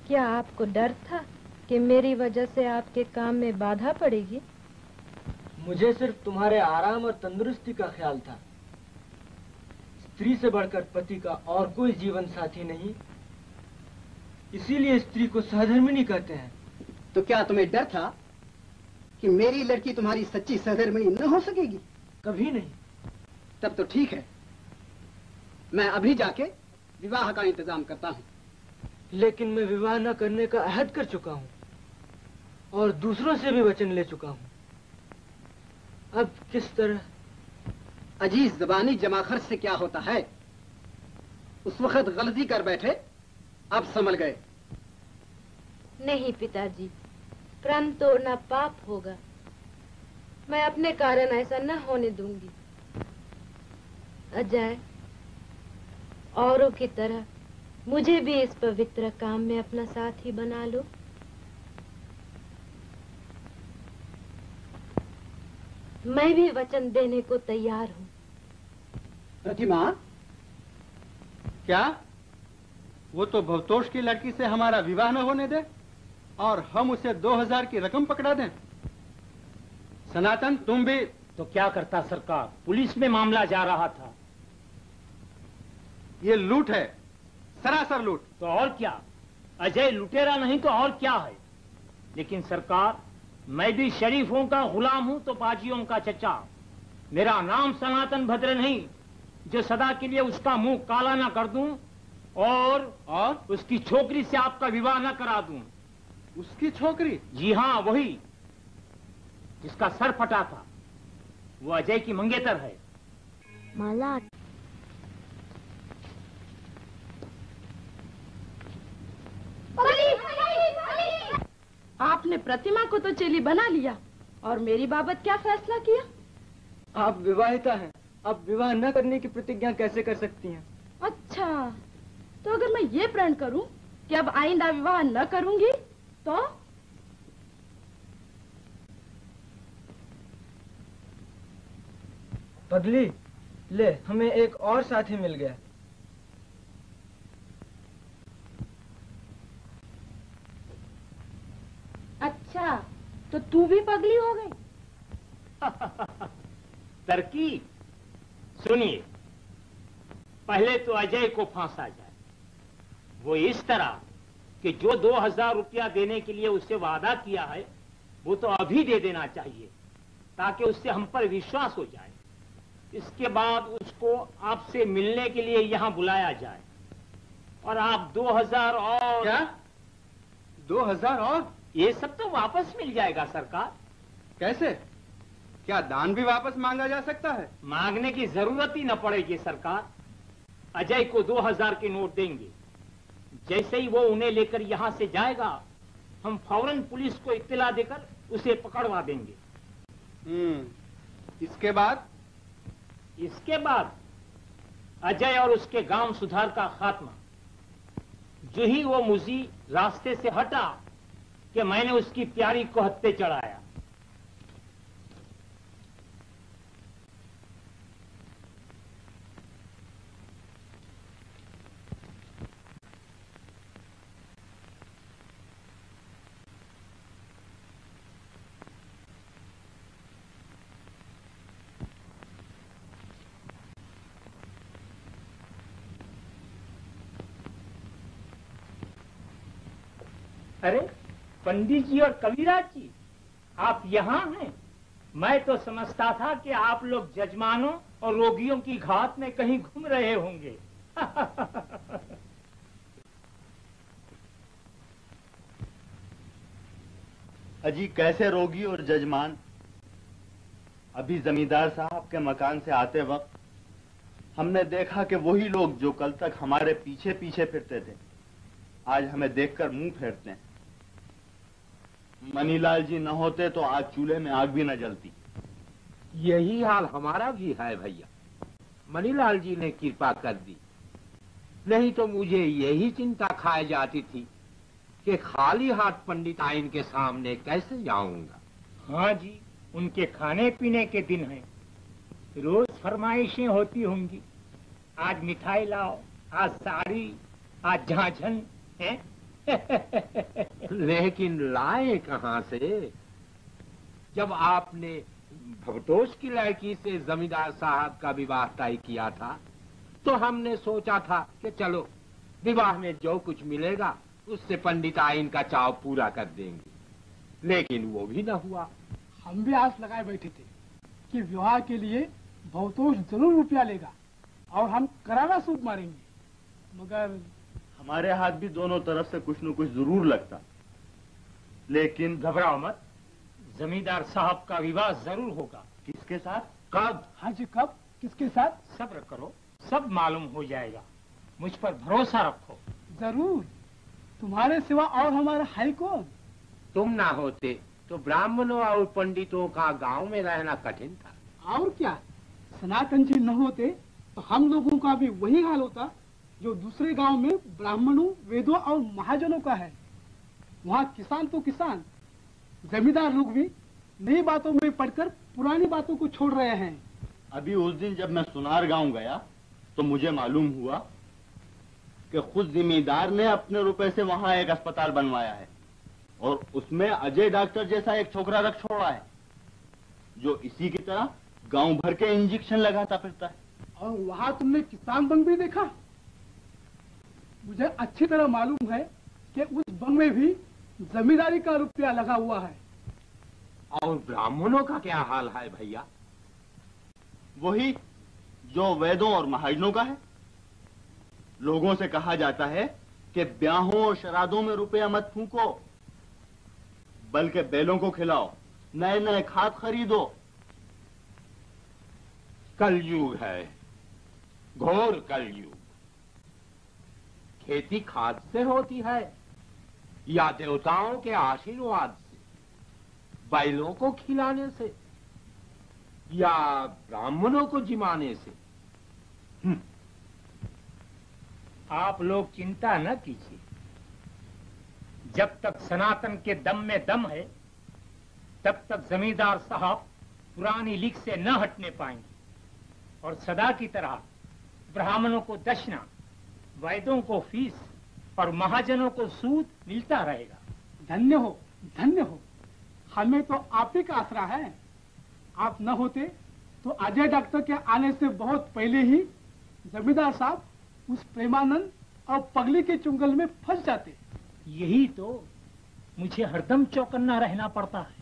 क्या आपको डर था? कि मेरी वजह से आपके काम में बाधा पड़ेगी? मुझे सिर्फ़ तुम्हारे आराम और तंदुरुस्ती का ख्याल था। स्त्री से बढ़कर पति का और कोई जीवन साथी नहीं। इसीलिए स्त्री को सहधर्मिणी कहते हैं। तो क्या तुम्हें डर था कि मेरी लड़की तुम्हारी सच्ची सहधर्मिणी न हो सकेगी? कभी नहीं। तब तो ठीक है। मैं अभी जाके विवाह का इंतज़ाम करता हूँ। लेकिन मैं विवाह न करने का अहद कर चुका हूँ। और दूसरों से भी वचन ले चुका हूँ। अब किस तरह? अज़ीज़ जबानी जमा खर्च से क्या होता है? उस वक्त गलती कर बैठे अब संभल गए। नहीं पिताजी प्रण तोड़ना पाप होगा। मैं अपने कारण ऐसा न होने दूँगी। अजय औरों की तरह मुझे भी इस पवित्र काम में अपना साथी बना लो। मैं भी वचन देने को तैयार हूँ। प्रतिमा? क्या? वो तो भवतोष की लड़की से हमारा विवाह न होने दे और हम उसे दो हज़ार की रकम पकड़ा दें। सनातन तुम भी तो क्या करता सरकार? पुलिस में मामला जा रहा था। ये लूट है सरासर लूट। तो और क्या? अजय लुटेरा नहीं तो और क्या है? लेकिन सरकार मैं भी शरीफों का गुलाम हूँ तो बाजियों का चचा। मेरा नाम सनातन भद्र नहीं जो सदा के लिए उसका मुँह काला ना कर दूँ और और? उसकी छोकरी से आपका विवाह ना करा दूँ। उसकी छोकरी? जी हाँ वही जिसका सर फटा था। वो अजय की मंगेतर है। माला आपने प्रतिमा को तो चेली बना लिया और मेरी बाबत क्या फैसला किया? आप विवाहिता हैं। अब विवाह न करने की प्रतिज्ञा कैसे कर सकती हैं? अच्छा तो अगर मैं ये प्रण करूँ कि अब आइंदा विवाह न करूँगी तो? पगली ले हमें एक और साथी मिल गया। अच्छा तो तू भी पगली हो गई। तरकीब सुनिए पहले तो अजय को फांसा जाए। वो इस तरह कि जो दो हज़ार रुपया देने के लिए उससे वादा किया है वो तो अभी दे देना चाहिए ताकि उससे हम पर विश्वास हो जाए। इसके बाद उसको आपसे मिलने के लिए यहाँ बुलाया जाए। और आप दो हज़ार और क्या? दो हज़ार और? ये सब तो वापस मिल जाएगा सरकार। कैसे? क्या दान भी वापस मांगा जा सकता है? मांगने की ज़रूरत ही न पड़ेगी सरकार। अजय को दो हज़ार के नोट देंगे। जैसे ही वो उन्हें लेकर यहाँ से जाएगा हम फ़ौरन पुलिस को इत्तला देकर उसे पकड़वा देंगे। हम्म इसके बाद? इसके बाद अजय और उसके गाँव सुधार का खात्मा। जो ही वो मुझी रास्ते से हटा कि मैंने उसकी प्यारी को हत्ते चढ़ाया। अरे पंडित जी और कबीराज जी, आप यहाँ हैं। मैं तो समझता था कि आप लोग जजमानों और रोगियों की घात में कहीं घूम रहे होंगे। अजी, कैसे रोगी और जजमान? अभी जमींदार साहब के मकान से आते वक्त हमने देखा कि वही लोग जो कल तक हमारे पीछे पीछे फिरते थे, आज हमें देखकर मुँह फेरते हैं। मनीलाल जी न होते तो आज चूल्हे में आग भी न जलती। यही हाल हमारा भी है भैया। मनीलाल जी ने कृपा कर दी। नहीं तो मुझे यही चिंता खाए जाती थी कि खाली हाथ पंडित आइन के सामने कैसे जाऊँगा। हाँ जी उनके खाने पीने के दिन हैं। रोज फरमाइशें होती होंगी। आज मिठाई लाओ आज साड़ी आज झांझन है? लेकिन लाए कहाँ से? जब आपने भवतोष की लड़की से जमींदार साहब का विवाह तय किया था तो हमने सोचा था कि चलो, विवाह में जो कुछ मिलेगा, उससे पंडित आइन का चाव पूरा कर देंगे। लेकिन वो भी न हुआ। हम भी आस लगाए बैठे थे कि विवाह के लिए बहुतोष ज़रूर रुपया लेगा और हम करारा सूद मारेंगे। मगर हमारे हाथ भी दोनों तरफ़ से कुछ न कुछ ज़रूर लगता। लेकिन घबराओ मत। जमींदार साहब का विवाह ज़रूर होगा। किसके साथ? कब? हाँ जी कब? किसके साथ? सब्र करो सब मालूम हो जाएगा। मुझ पर भरोसा रखो। ज़रूर। तुम्हारे सिवा और हमारा है कौन? तुम ना होते तो ब्राह्मणों और पंडितों का गाँव में रहना कठिन था। और क्या? सनातन जी न होते तो हम लोगों का भी वही हाल होता। जो दूसरे गाँव में ब्राह्मणों वेदों और महाजनों का है वहाँ किसान तो किसान जमींदार लोग भी नई बातों में पढ़कर पुरानी बातों को छोड़ रहे हैं। अभी उस दिन जब मैं सुनार गाँव गया तो मुझे मालूम हुआ कि खुद जिम्मेदार ने अपने रुपए से वहाँ एक अस्पताल बनवाया है और उसमें अजय डॉक्टर जैसा एक छोकरा रख छोड़ा है जो इसी की तरह गाँव भर के इंजेक्शन लगाता फिरता है। और वहाँ तुमने किसान बंग भी देखा? मुझे अच्छी तरह मालूम है कि उस बम में भी जमींदारी का रुपया लगा हुआ है। और ब्राह्मणों का क्या हाल है भैया? वही जो वेदों और महाजनों का है? लोगों से कहा जाता है कि ब्याहों और शराधों में रुपया मत फूको, बल्कि बैलों को खिलाओ नए नए खाद खरीदो। कलयुग है, घोर कलयुग। खेती खाद से होती है। या देवताओं के आशीर्वाद से, बैलों को खिलाने से, या ब्राह्मणों को जिमाने से। आप लोग चिंता न कीजिए। जब तक सनातन के दम में दम है, तब तक जमींदार साहब पुरानी लीक से न हटने पाएँगे। और सदा की तरह ब्राह्मणों को दक्षिणा वैदों को फ़ीस और महाजनों को सूद मिलता रहेगा। धन्य हो धन्य हो। हमें तो आप ही का आसरा है। आप न होते तो अजय डॉक्टर के आने से बहुत पहले ही जमींदार साहब उस प्रेमानंद और पगली के चुंगल में फंस जाते। यही तो मुझे हरदम चौकन्ना रहना पड़ता है।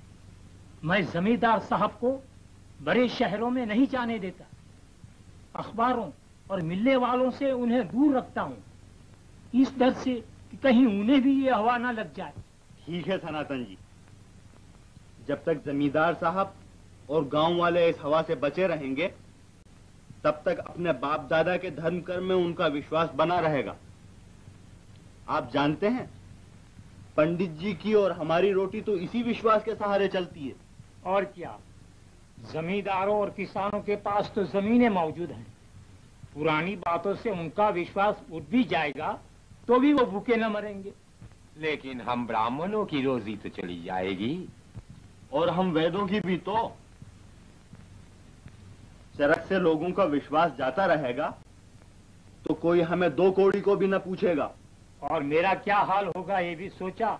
मैं जमींदार साहब को बड़े शहरों में नहीं जाने देता। अखबारों और मिलने वालों से उन्हें दूर रखता हूँ। इस डर से कि कहीं उन्हें भी ये हवा ना लग जाए। ठीक है सनातन जी। जब तक जमींदार साहब और गाँव वाले इस हवा से बचे रहेंगे तब तक अपने बाप दादा के धर्म कर्म में उनका विश्वास बना रहेगा। आप जानते हैं पंडित जी की और हमारी रोटी तो इसी विश्वास के सहारे चलती है। और क्या? जमींदारों और किसानों के पास तो जमीनें मौजूद हैं। पुरानी बातों से उनका विश्वास उठ भी जाएगा तो भी वो भूखे न मरेंगे। लेकिन हम ब्राह्मणों की रोजी तो चली जाएगी और हम वेदों की भी तो। चरक से लोगों का विश्वास जाता रहेगा तो कोई हमें दो कौड़ी को भी न पूछेगा। और मेरा क्या हाल होगा ये भी सोचा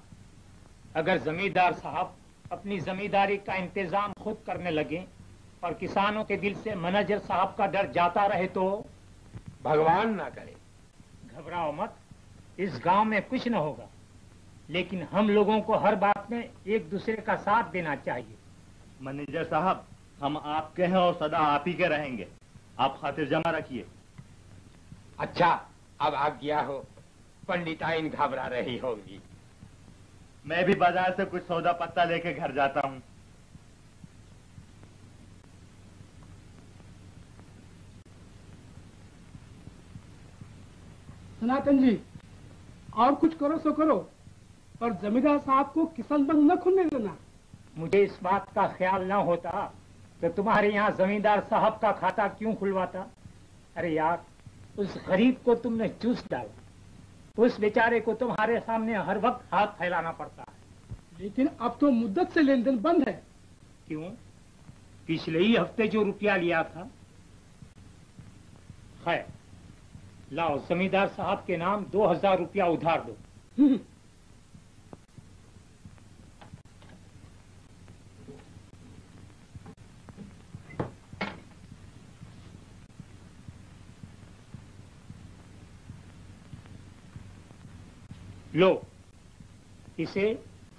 अगर जमींदार साहब अपनी जमींदारी का इंतज़ाम खुद करने लगे और किसानों के दिल से मैनेजर साहब का डर जाता रहे तो? भगवान ना करे। घबराओ मत। इस गाँव में कुछ ना होगा। लेकिन हम लोगों को हर बात में एक दूसरे का साथ देना चाहिए। मैनेजर साहब हम आपके हैं और सदा आप ही के रहेंगे। आप खातिर जमा रखिए। अच्छा अब आज्ञा हो। पंडिताइन घबरा रही होगी। मैं भी बाज़ार से कुछ सौदा पत्ता लेके घर जाता हूँ। सनातन जी और कुछ करो सो करो पर जमींदार साहब को किसान बंद न खुलने देना। मुझे इस बात का ख्याल न होता तो तुम्हारे यहाँ जमींदार साहब का खाता क्यों खुलवाता। अरे यार उस गरीब को तुमने चूस डाला। उस बेचारे को तुम्हारे सामने हर वक्त हाथ फैलाना पड़ता है। लेकिन अब तो मुद्दत से लेन देन बंद है। क्यों? पिछले ही हफ़्ते जो रुपया लिया था। खैर लाओ, जमींदार साहब के नाम दो हज़ार रुपया उधार दो। लो, इसे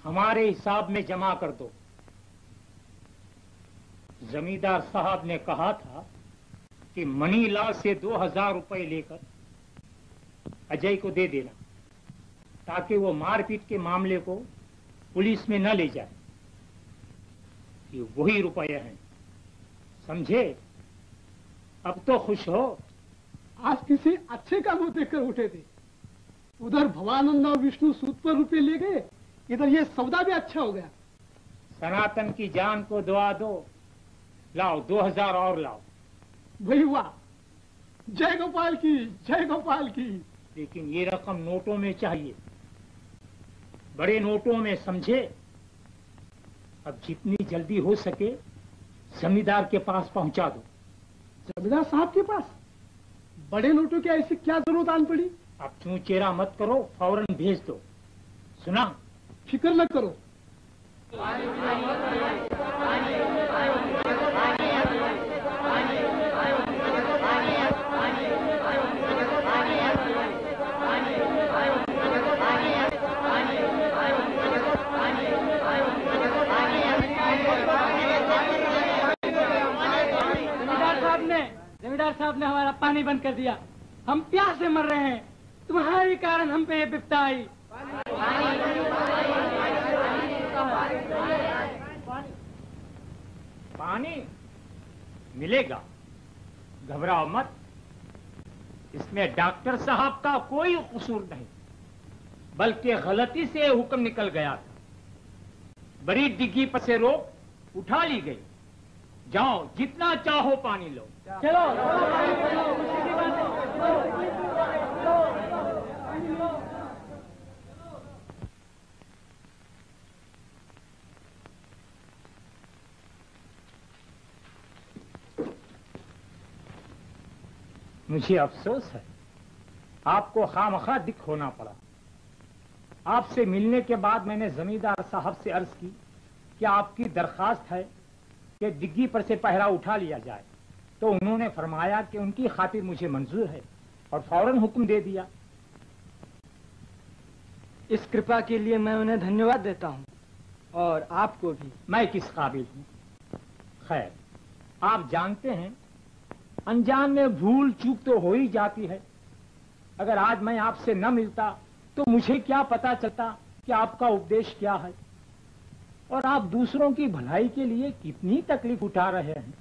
हमारे हिसाब में जमा कर दो। जमींदार साहब ने कहा था कि मनी लाल से दो हज़ार रुपए लेकर अजय को दे देना ताकि वो मारपीट के मामले को पुलिस में न ले जाए। ये वही रुपए हैं। समझे? अब तो खुश हो। आज किसी अच्छे का मुँह देखकर उठे थे। उधर भवानंद और विष्णु सूद पर रुपये ले गए इधर ये सौदा भी अच्छा हो गया। सनातन की जान को दुआ दो। लाओ दो हज़ार और लाओ। वही वाह जय गोपाल की जय गोपाल की। लेकिन ये रकम नोटों में चाहिए। बड़े नोटों में समझे। अब जितनी जल्दी हो सके जमींदार के पास पहुँचा दो। जमींदार साहब के पास? बड़े नोटों की ऐसी क्या ज़रूरत आन पड़ी? अब चू चेरा मत करो फ़ौरन भेज दो। सुना? फ़िक्र न करो। जमींदार जमींदार साहब ने हमारा पानी बंद कर दिया। हम प्यास से मर रहे हैं। तुम्हारे कारण हम पे ये विपदा आई पानी मिलेगा। घबराओ मत। इसमें डॉक्टर साहब का कोई कसूर नहीं, बल्कि गलती से हुक्म निकल गया था। बड़ी डिग्गी पर से रोक उठा ली गई। जाओ, जितना चाहो पानी लो। चलो। मुझे अफसोस है, आपको खामखा दिख होना पड़ा। आपसे मिलने के बाद मैंने जमींदार साहब से अर्ज़ की कि आपकी दरखास्त है कि डिग्गी पर से पहरा उठा लिया जाए। तो उन्होंने फरमाया कि उनकी खातिर मुझे मंजूर है और फ़ौरन हुक्म दे दिया। इस कृपा के लिए मैं उन्हें धन्यवाद देता हूँ और आपको भी। मैं किस काबिल हूँ? खैर, आप जानते हैं, अनजान में भूल चूक तो हो ही जाती है। अगर आज मैं आपसे न मिलता तो मुझे क्या पता चलता कि आपका उपदेश क्या है? और आप दूसरों की भलाई के लिए कितनी तकलीफ़ उठा रहे हैं?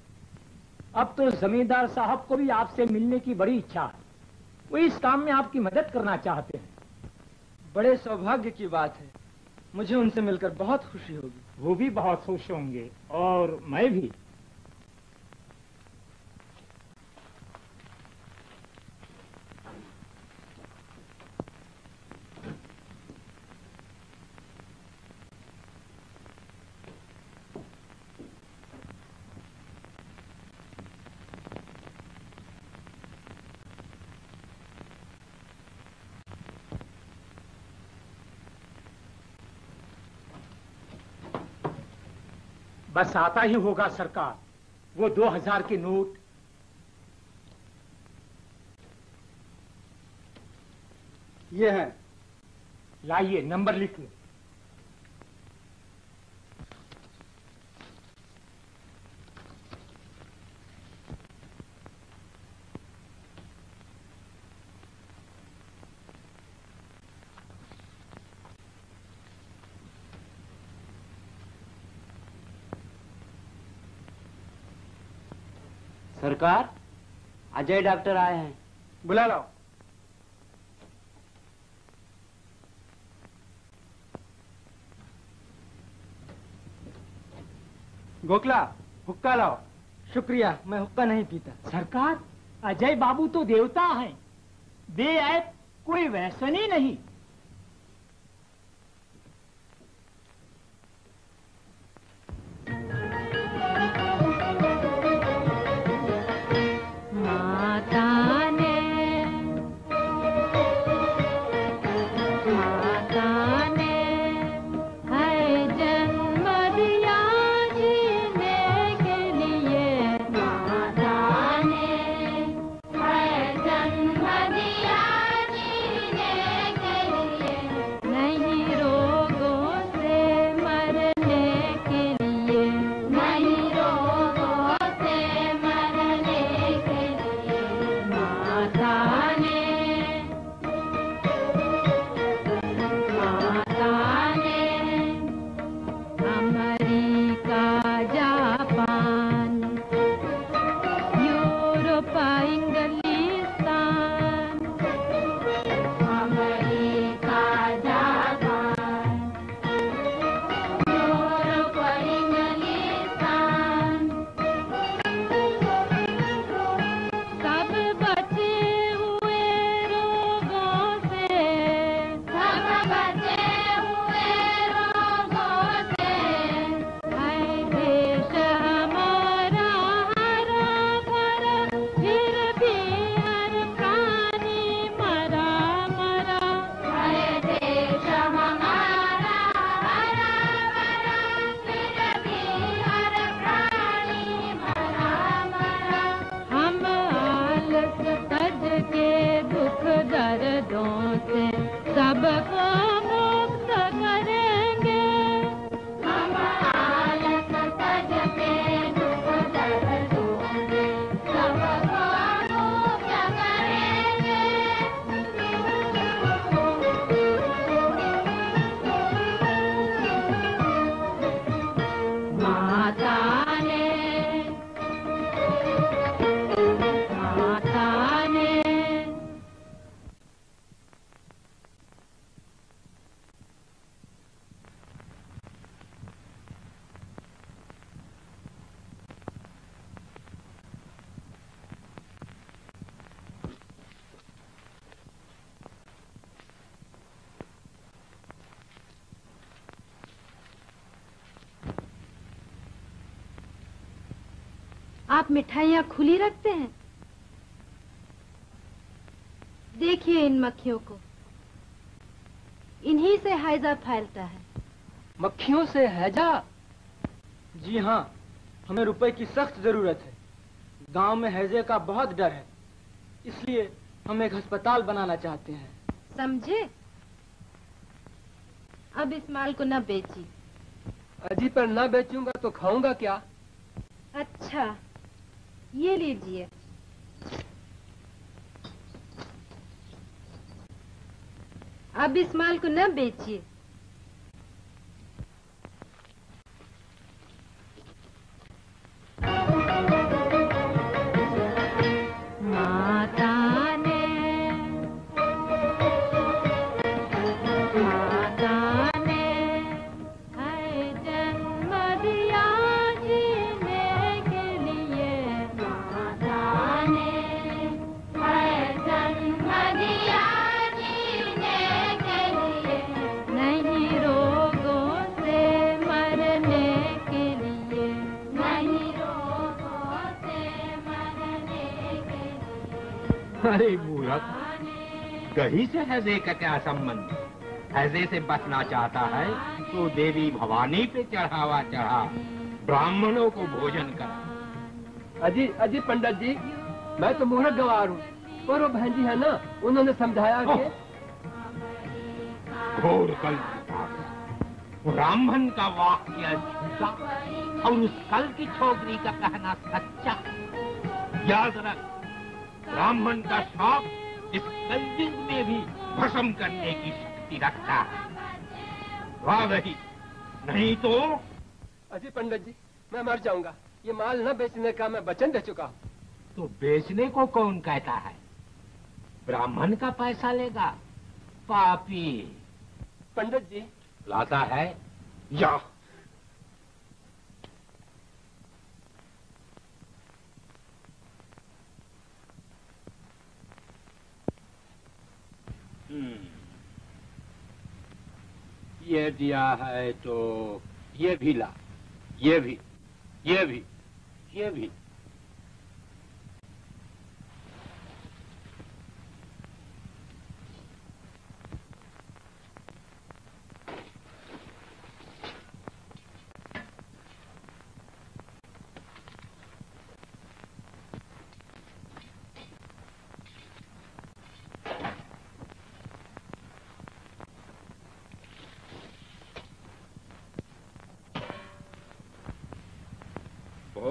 अब तो जमींदार साहब को भी आपसे मिलने की बड़ी इच्छा है। वो इस काम में आपकी मदद करना चाहते हैं। बड़े सौभाग्य की बात है। मुझे उनसे मिलकर बहुत खुशी होगी। वो भी बहुत खुश होंगे और मैं भी। बस आता ही होगा सरकार। वो दो हज़ार के नोट। ये है। लाइए, नंबर लिख सरकार? अजय डॉक्टर आए हैं। बुला लाओ गोखला हुक्का लाओ। शुक्रिया मैं हुक्का नहीं पीता। सरकार? अजय बाबू तो देवता हैं। वे आए कोई वैसनी नहीं। आप मिठाइयाँ खुली रखते हैं? देखिए इन मक्खियों को। इन्हीं से हैजा फैलता है। मक्खियों से हैजा? जी हाँ हमें रुपए की सख्त ज़रूरत है। गाँव में हैजे का बहुत डर है। इसलिए हम एक अस्पताल बनाना चाहते हैं। समझे? अब इस माल को न बेची अजी पर ना बेचूँगा तो खाऊँगा क्या? अच्छा। ये लीजिए। अब इस माल को न बेचिए। हैजे का क्या संबंध? हैजे से बचना चाहता है तो देवी भवानी पे चढ़ावा चढ़ा ब्राह्मणों को भोजन करा। अजी अजी पंडित जी मैं तो मूर्ख गवार हूँ। और वो बहन जी है ना उन्होंने समझाया कि घोर कल ब्राह्मण का वाक्य झूठा और उस कल की छोकरी का कहना सच्चा। याद रख ब्राह्मण का शौक इस कलयुग में भी भस्म करने की शक्ति रखता है। वाह वही। नहीं तो? अजी पंडित जी मैं मर जाऊँगा। ये माल न बेचने का मैं वचन दे चुका हूँ। तो बेचने को कौन कहता है? ब्राह्मण का पैसा लेगा। पापी। पंडित जी। लाता है जा ये दिया है तो ये भी ला ये भी ये भी ये भी।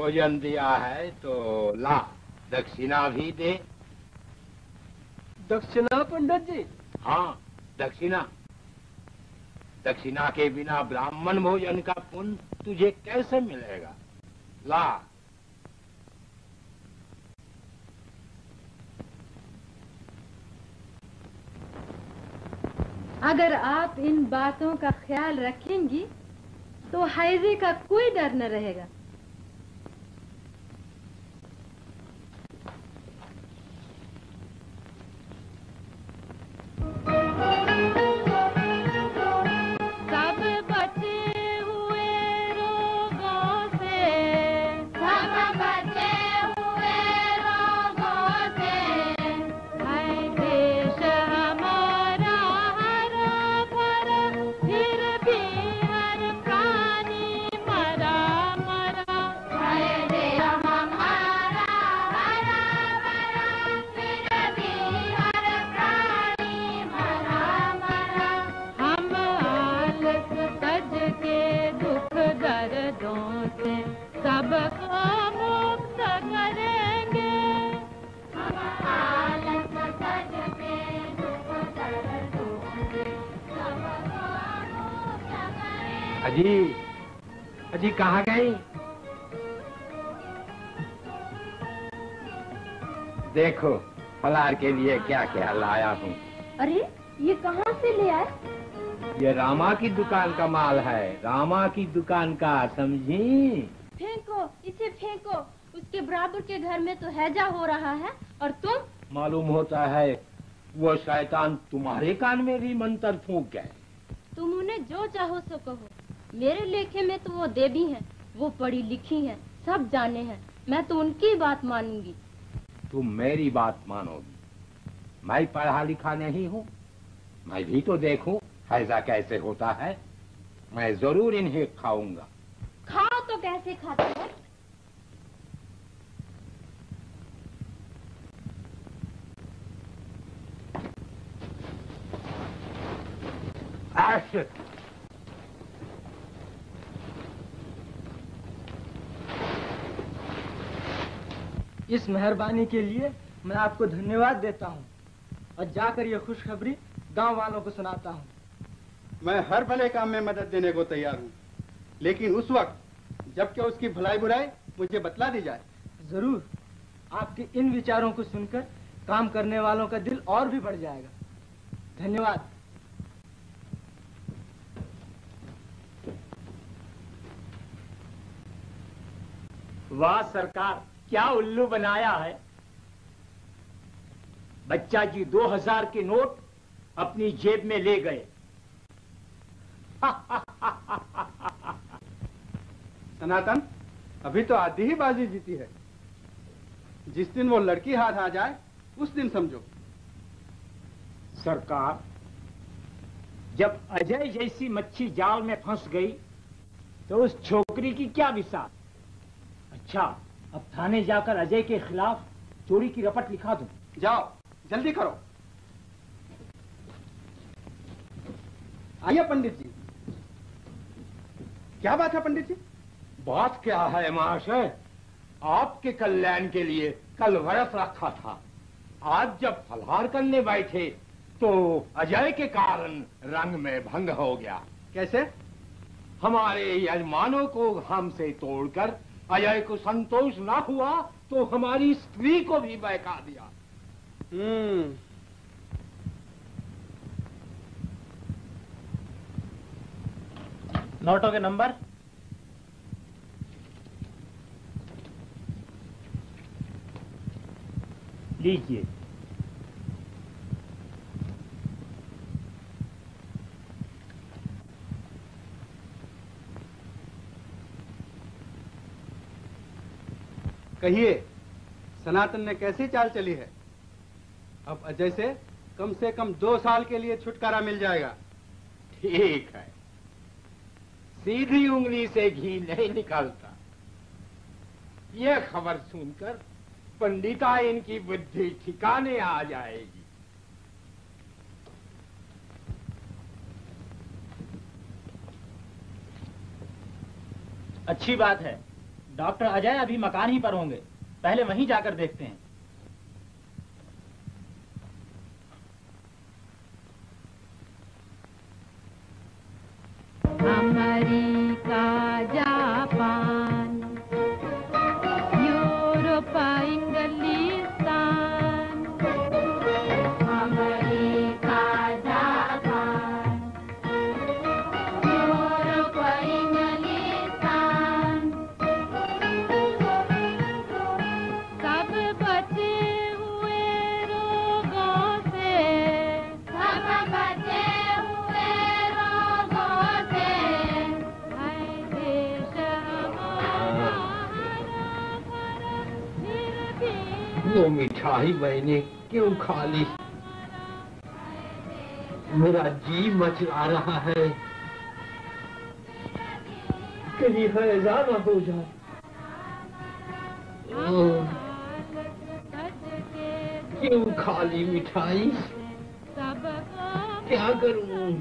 भोजन दिया है तो ला दक्षिणा भी दे। दक्षिणा पंडित जी? हाँ दक्षिणा। दक्षिणा के बिना ब्राह्मण भोजन का पुण्य तुझे कैसे मिलेगा? ला। अगर आप इन बातों का ख्याल रखेंगी तो हैजे का कोई डर न रहेगा। अजी अजी कहाँ गई? देखो फलार के लिए क्या क्या लाया हूँ। अरे ये कहाँ से ले आए? ये रामा की दुकान का माल है। रामा की दुकान का समझी? फेंको इसे फेंको। उसके बराबर के घर में तो हैजा हो रहा है और तुम? मालूम होता है वो शैतान तुम्हारे कान में भी मंत्र फूक गए। तुम उन्हें जो चाहो सो कहो। मेरे लेखे में तो वो देवी हैं वो पढ़ी लिखी हैं सब जाने हैं। मैं तो उनकी बात मानूँगी। तुम मेरी बात मानोगी। मैं पढ़ा लिखा नहीं हूँ मैं भी तो देखूँ ऐसा कैसे होता है। मैं ज़रूर इन्हें खाऊँगा। खाओ तो कैसे खाते हो? आश इस मेहरबानी के लिए मैं आपको धन्यवाद देता हूँ और जाकर ये खुशखबरी गाँव वालों को सुनाता हूँ। मैं हर भले काम में मदद देने को तैयार हूँ लेकिन उस वक्त जबकि उसकी भलाई बुराई मुझे बतला दी जाए। ज़रूर आपके इन विचारों को सुनकर काम करने वालों का दिल और भी बढ़ जाएगा। धन्यवाद। वाह सरकार क्या उल्लू बनाया है? बच्चा जी दो हज़ार के नोट अपनी जेब में ले गए। सनातन, अभी तो आधी ही बाजी जीती है। जिस दिन वो लड़की हाथ आ जाए, उस दिन समझो। सरकार, जब अजय जैसी मच्छी जाल में फंस गई तो उस छोकरी की क्या विसार अच्छा अब थाने जाकर अजय के खिलाफ चोरी की रपट लिखा दूँ। जाओ जल्दी करो। आइए पंडित जी। क्या बात है पंडित जी? बात क्या है महाशय आपके कल्याण के लिए कल व्रत रखा था। आज जब फलहार करने बैठे तो अजय के कारण रंग में भंग हो गया। कैसे? हमारे यजमानों को हमसे तोड़कर अजय को संतोष ना हुआ तो हमारी स्त्री को भी बहका दिया। हम्म। नोटों के नंबर? लीजिए। कहिए, सनातन ने कैसी चाल चली है? अब अजय से कम से कम दो साल के लिए छुटकारा मिल जाएगा। ठीक है। सीधी उंगली से घी नहीं निकलता। यह खबर सुनकर पंडिता इनकी बुद्धि ठिकाने आ जाएगी। अच्छी बात है। डॉक्टर अजय अभी मकान ही पर होंगे। पहले वहीं जाकर देखते हैं। America Japan. मिठाई मैंने क्यों खा ली? मेरा जी मचला रहा है। कहीं हैजा न हो जाए। क्यों खा ली मिठाई? क्या करूँ?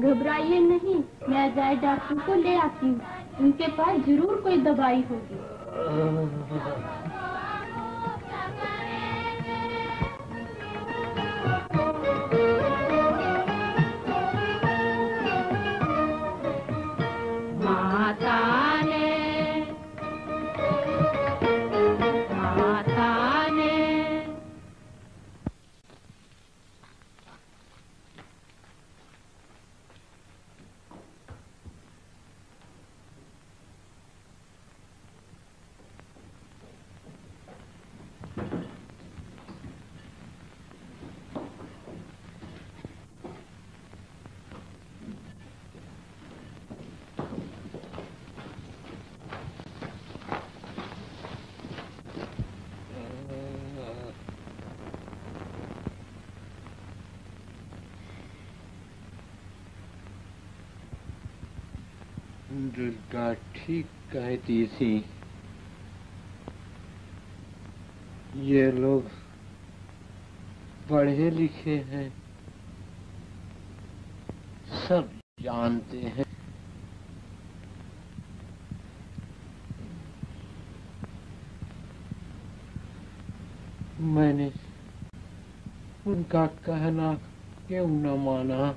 घबराइए नहीं मैं अजय डॉक्टर को ले आती हूँ। उनके पास ज़रूर कोई दवाई होगी। कहती थी। ये लोग पढ़े लिखे हैं। सब जानते हैं। मैंने उनका कहना क्यों न माना?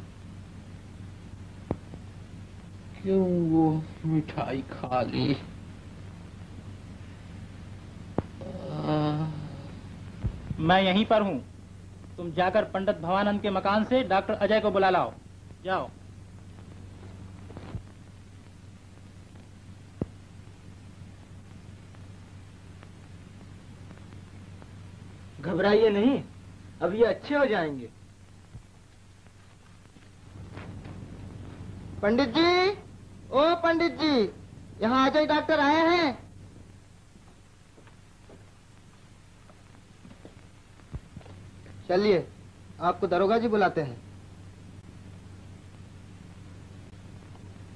क्यों वो मिठाई खा ली आ, मैं यहीं पर हूँ। तुम जाकर पंडित भवानंद के मकान से डॉक्टर अजय को बुला लाओ। जाओ। घबराइए नहीं, अब ये अच्छे हो जाएँगे। पंडित जी, ओ पंडित जी, यहाँ अजय डॉक्टर आए हैं। चलिए आपको दरोगा जी बुलाते हैं।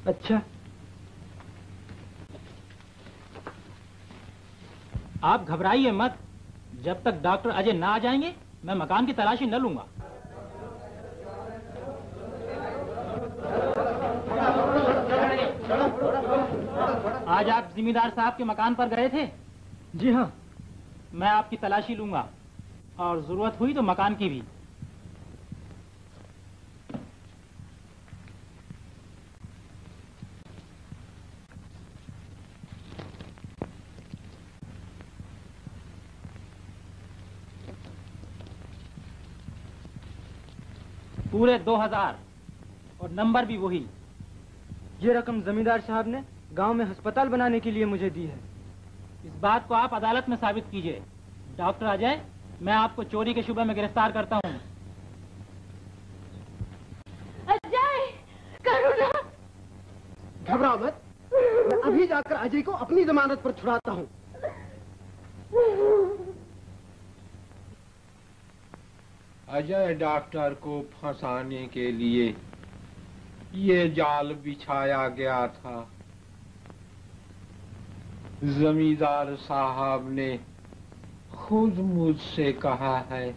अच्छा। आप घबराइए मत। जब तक डॉक्टर अजय ना आ जाएँगे मैं मकान की तलाशी न लूँगा। आज आप जिम्मेदार साहब के मकान पर गए थे? जी हाँ। मैं आपकी तलाशी लूँगा। और ज़रूरत हुई तो मकान की भी। पूरे दो हज़ार। और नंबर भी वही। ये रकम जमींदार साहब ने गाँव में अस्पताल बनाने के लिए मुझे दी है। इस बात को आप अदालत में साबित कीजिए। डॉक्टर आ जाए मैं आपको चोरी के शुबे में गिरफ़्तार करता हूँ। अजय करुणा घबराओ मत। मैं अभी जाकर अजय को अपनी जमानत पर छुड़ाता हूँ। अजय डॉक्टर को फंसाने के लिए ये जाल बिछाया गया था। जमींदार साहब ने खुद मुझसे कहा है।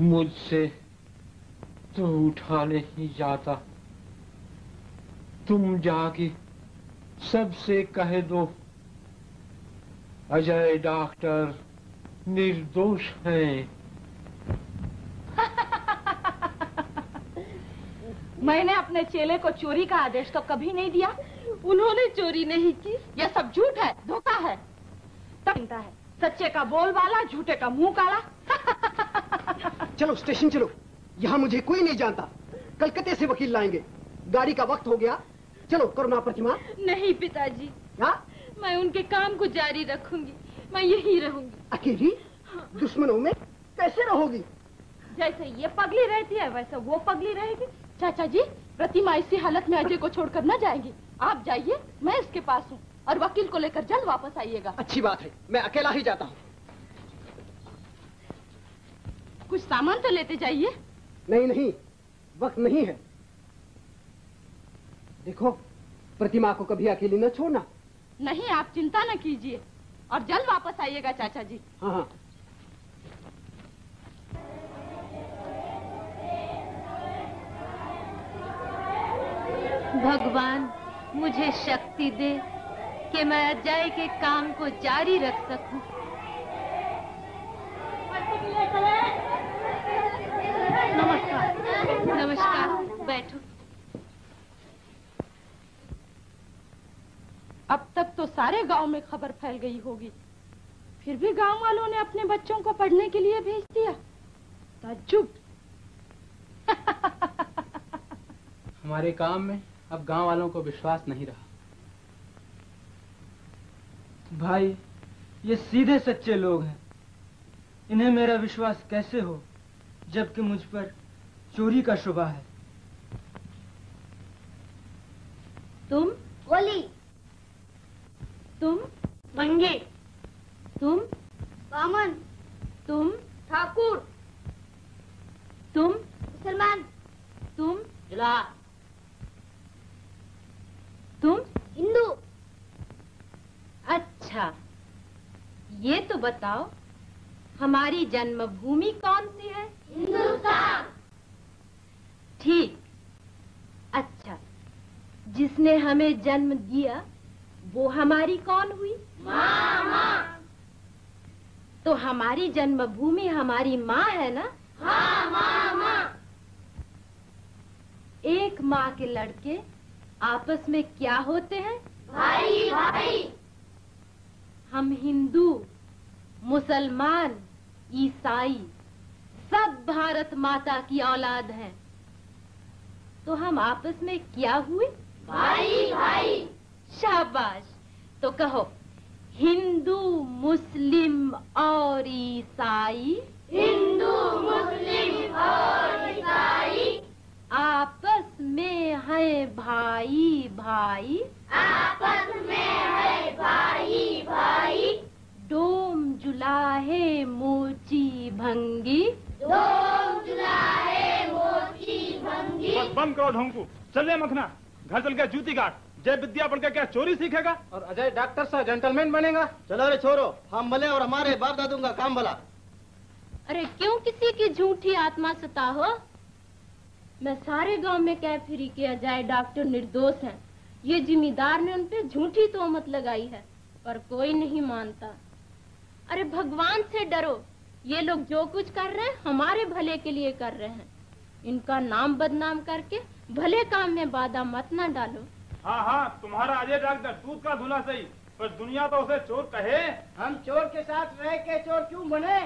मुझसे तो उठा नहीं जाता। तुम जाके सबसे कह दो। अजय डॉक्टर निर्दोष हैं। मैंने अपने चेले को चोरी का आदेश तो कभी नहीं दिया। उन्होंने चोरी नहीं की। यह सब झूठ है धोखा है। तब चिंता है। सच्चे का बोल वाला झूठे का मुँह काला। चलो स्टेशन चलो। यहाँ मुझे कोई नहीं जानता। कलकत्ते से वकील लाएँगे। गाड़ी का वक्त हो गया। चलो करुणा प्रतिमा। नहीं पिताजी। क्या मैं उनके काम को जारी रखूँगी। मैं यही रहूँगी। अकेली? दुश्मनों में? कैसे रहोगी? जैसे ये पगली रहती है वैसे वो पगली रहेगी। चाचा जी प्रतिमा इसी हालत में अजय को छोड़कर न जाएगी। आप जाइए मैं इसके पास हूँ और वकील को लेकर जल्द वापस आइएगा। अच्छी बात है मैं अकेला ही जाता हूँ। कुछ सामान तो लेते जाइए। नहीं नहीं वक्त नहीं है। देखो प्रतिमा को कभी अकेली न छोड़ना। नहीं आप चिंता न कीजिए। और जल्द वापस आइएगा चाचा जी। हाँ हाँ। भगवान मुझे शक्ति दे कि मैं अजय के काम को जारी रख सकूँ। नमस्कार। नमस्कार। बैठो। अब तक तो सारे गाँव में खबर फैल गई होगी। फिर भी गाँव वालों ने अपने बच्चों को पढ़ने के लिए भेज दिया। ताज्जुब हमारे काम में अब गाँव वालों को विश्वास नहीं रहा। भाई, ये सीधे सच्चे लोग हैं। इन्हें मेरा विश्वास कैसे हो, जबकि मुझ पर चोरी का शुबा है? तुम गोली तुम मंगे। तुम बामन तुम ठाकुर। तुम मुसलमान। तुम जुला तुम? हिंदू अच्छा। ये तो बताओ हमारी जन्मभूमि कौन सी है? हिंदुस्तान। ठीक। अच्छा जिसने हमें जन्म दिया वो हमारी कौन हुई? माँ माँ तो हमारी जन्मभूमि हमारी माँ है ना? हाँ माँ माँ एक माँ के लड़के आपस में क्या होते हैं? भाई भाई। हम हिंदू मुसलमान ईसाई सब भारत माता की औलाद हैं। तो हम आपस में क्या हुए? भाई भाई। शाबाश। तो कहो हिंदू मुस्लिम और ईसाई? हिंदू मुस्लिम और ईसाई। आपस में है भाई भाई। आपस में है भाई भाई। डोम जुलाहे मोची भंगी। डोम जुलाहे मोची भंगी। बस बंद करो ढोंकू। चल मखना। घर चल के जूती काट। जय विद्या पढ़ के क्या चोरी सीखेगा? और अजय डॉक्टर सा जेंटलमैन बनेगा। चलो रे छोरो हम भले और हमारे बाप दादू का काम भला। अरे क्यों किसी की झूठी आत्मा सता हो मैं सारे गाँव में कह फिरी कि अजय डॉक्टर निर्दोष हैं। ये जिम्मेदार ने उनपे झूठी तोहमत लगाई है पर कोई नहीं मानता। अरे भगवान से डरो। ये लोग जो कुछ कर रहे हैं हमारे भले के लिए कर रहे हैं। इनका नाम बदनाम करके भले काम में बाधा मत ना डालो। हाँ हाँ तुम्हारा अजय डॉक्टर दूध का धुला सही पर दुनिया तो उसे चोर कहे। हम चोर के साथ रह के चोर क्यों बने?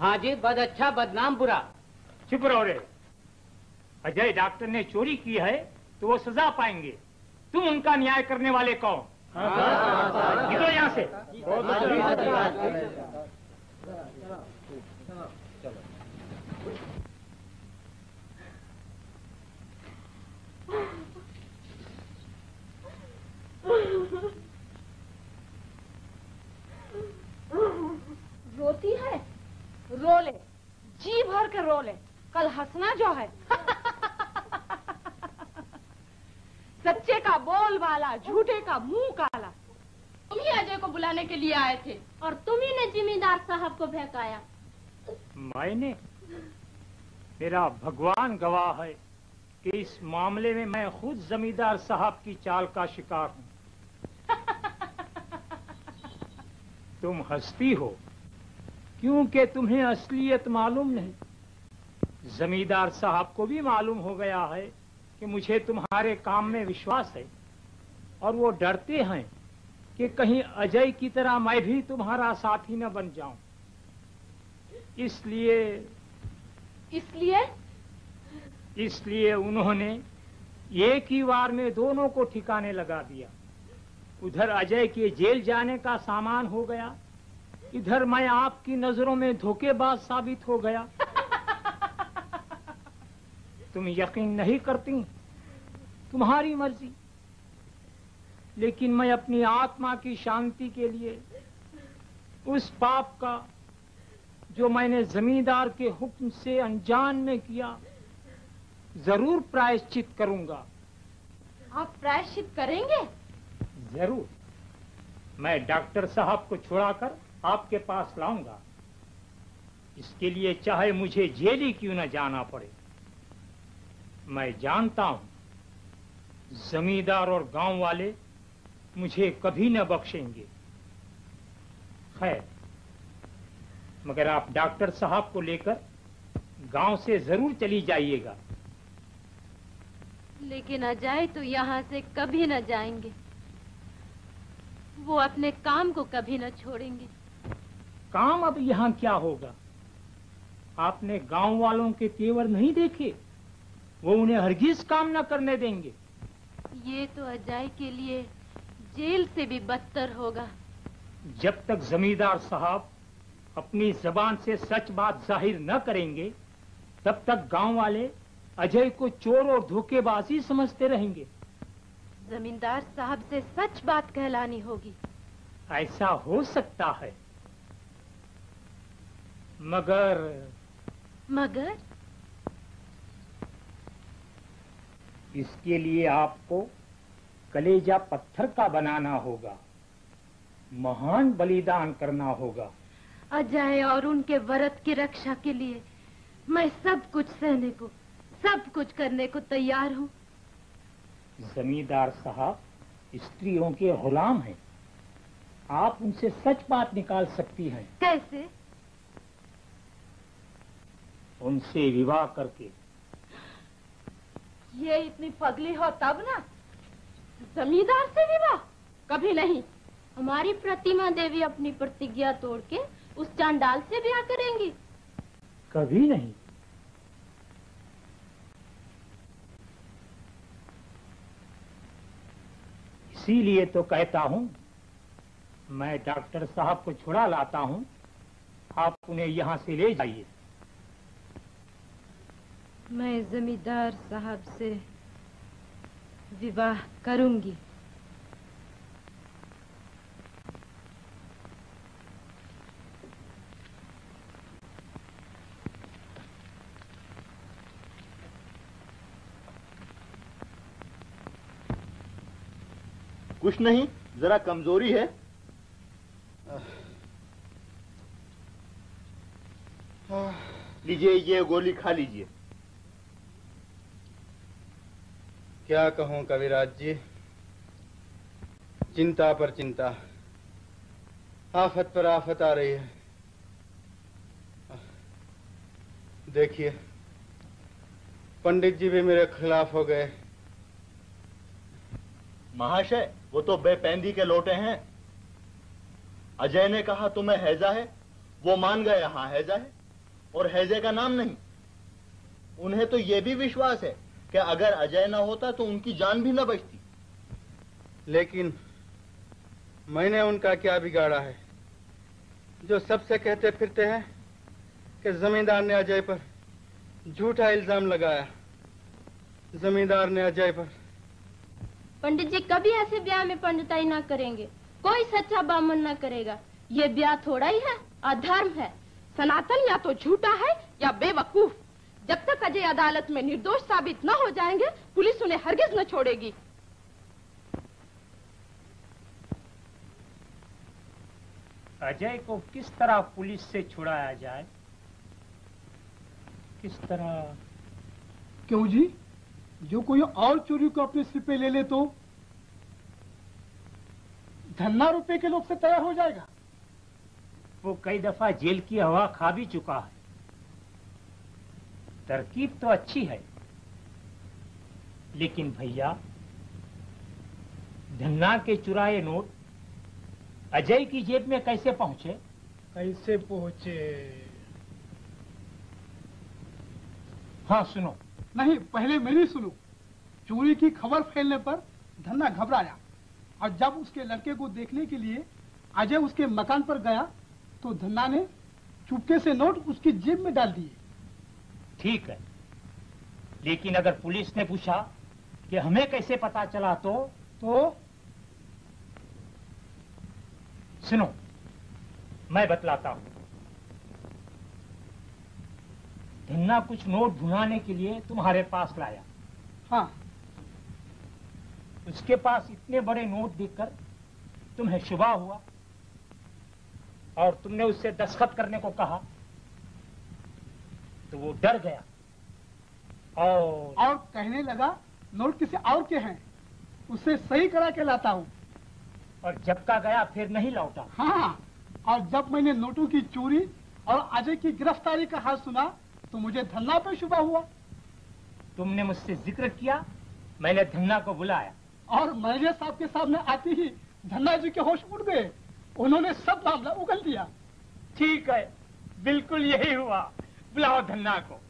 हाँ जी बद अच्छा बदनाम बुरा। चुप रहो रे। अजय डॉक्टर ने चोरी की है तो वो सजा पाएँगे। तुम उनका न्याय करने वाले कौन? निकलो यहाँ से। रोती है? रो ले जी भर के रो ले कल हंसना जो है। सच्चे का बोल वाला झूठे का मुँह काला। तुम ही अजय को बुलाने के लिए आए थे। और तुम ही ने जिम्मेदार साहब को बहकाया मैंने मेरा भगवान गवाह है कि इस मामले में मैं खुद जमींदार साहब की चाल का शिकार हूँ। तुम हंसती हो क्योंकि तुम्हें असलियत मालूम नहीं। जमींदार साहब को भी मालूम हो गया है कि मुझे तुम्हारे काम में विश्वास है और वो डरते हैं कि कहीं अजय की तरह मैं भी तुम्हारा साथी न बन जाऊँ। इसलिए इसलिए? इसलिए उन्होंने एक ही बार में दोनों को ठिकाने लगा दिया। उधर अजय के जेल जाने का सामान हो गया इधर मैं आपकी नज़रों में धोखेबाज साबित हो गया। तुम यकीन नहीं करती तुम्हारी मर्ज़ी। लेकिन मैं अपनी आत्मा की शांति के लिए उस पाप का जो मैंने जमींदार के हुक्म से अनजान में किया ज़रूर प्रायश्चित करूँगा। आप प्रायश्चित करेंगे? ज़रूर। मैं डॉक्टर साहब को छुड़ाकर आपके पास लाऊँगा। इसके लिए चाहे मुझे जेल ही क्यों न जाना पड़े। मैं जानता हूँ जमींदार और गाँव वाले मुझे कभी न बख्शेंगे। खैर मगर आप डॉक्टर साहब को लेकर गाँव से ज़रूर चली जाइएगा। लेकिन अजय तो यहाँ से कभी न जाएँगे। वो अपने काम को कभी न छोड़ेंगे। काम अब यहाँ क्या होगा? आपने गाँव वालों के तेवर नहीं देखे? वो उन्हें हरगिज काम न करने देंगे। ये तो अजय के लिए जेल से भी बदतर होगा। जब तक जमींदार साहब अपनी जबान से सच बात ज़ाहिर न करेंगे तब तक गाँव वाले अजय को चोर और धोखेबाजी समझते रहेंगे। जमींदार साहब से सच बात कहलानी होगी। ऐसा हो सकता है। मगर मगर? इसके लिए आपको कलेजा पत्थर का बनाना होगा महान बलिदान करना होगा। अजय और उनके व्रत की रक्षा के लिए मैं सब कुछ सहने को सब कुछ करने को तैयार हूँ। जमींदार साहब स्त्रियों के गुलाम हैं। आप उनसे सच बात निकाल सकती हैं। कैसे? उनसे विवाह करके ये इतनी पगली हो तब ना? जमींदार से विवाह? कभी नहीं। हमारी प्रतिमा देवी अपनी प्रतिज्ञा तोड़ के उस चांडाल से ब्याह करेंगी। कभी नहीं। इसीलिए तो कहता हूँ, मैं डॉक्टर साहब को छुड़ा लाता हूँ। आप उन्हें यहाँ से ले जाइए। मैं जमींदार साहब से विवाह करूँगी। कुछ नहीं जरा कमज़ोरी है। लीजिए ये गोली खा लीजिए। क्या कहूँ कविराज जी? चिंता पर चिंता। आफत पर आफत आ रही है। देखिए, पंडित जी भी मेरे खिलाफ हो गए। महाशय, वो तो बेपैंदी के लोटे हैं। अजय ने कहा, तुम्हें हैजा है? वो मान गए हाँ हैजा है। और हैजे का नाम नहीं। उन्हें तो यह भी विश्वास है कि अगर अजय ना होता तो उनकी जान भी ना बचती। लेकिन मैंने उनका क्या बिगाड़ा है? जो सबसे कहते फिरते हैं कि जमींदार ने अजय पर झूठा इल्ज़ाम लगाया। जमींदार ने अजय पर। पंडित जी कभी ऐसे ब्याह में पंडिताई ना करेंगे। कोई सच्चा बामन ना करेगा। ये ब्याह थोड़ा ही है अधर्म है। सनातन या तो झूठा है या बेवकूफ़। जब तक अजय अदालत में निर्दोष साबित न हो जाएँगे पुलिस उन्हें हरगिज न छोड़ेगी। अजय को किस तरह पुलिस से छुड़ाया जाए? किस तरह? क्यों जी? जो कोई और चोरी को अपने सिर पे ले ले तो? धन्ना रुपए के लोग से तैयार हो जाएगा। वो कई दफ़ा जेल की हवा खा भी चुका है। तरकीब तो अच्छी है। लेकिन भैया धन्ना के चुराए नोट अजय की जेब में कैसे पहुँचे? कैसे पहुँचे? हाँ सुनो। नहीं पहले मेरी सुनो। चोरी की खबर फैलने पर धन्ना घबराया और जब उसके लड़के को देखने के लिए अजय उसके मकान पर गया तो धन्ना ने चुपके से नोट उसकी जेब में डाल दिए। ठीक है। लेकिन अगर पुलिस ने पूछा कि हमें कैसे पता चला तो तो सुनो मैं बतलाता हूँ। धन्ना कुछ नोट ढूंढाने के लिए तुम्हारे पास लाया। हाँ। उसके पास इतने बड़े नोट देखकर तुम्हें शुभा हुआ और तुमने उससे दस्खत करने को कहा। तो वो डर गया। और और कहने लगा नोट किसी और के हैं। उसे सही करा के लाता हूँ। और जब का गया फिर नहीं लौटा। हाँ और जब मैंने नोटों की चोरी और अजय की गिरफ्तारी का हाल सुना तो मुझे धन्ना पे शुभा हुआ। तुमने मुझसे ज़िक्र किया मैंने धन्ना को बुलाया। और मैनेजर साहब के सामने आते ही धन्ना जी के होश उड़ गए। उन्होंने सब मामला उगल दिया। ठीक है बिल्कुल यही हुआ। बुलाओ धन्ना को।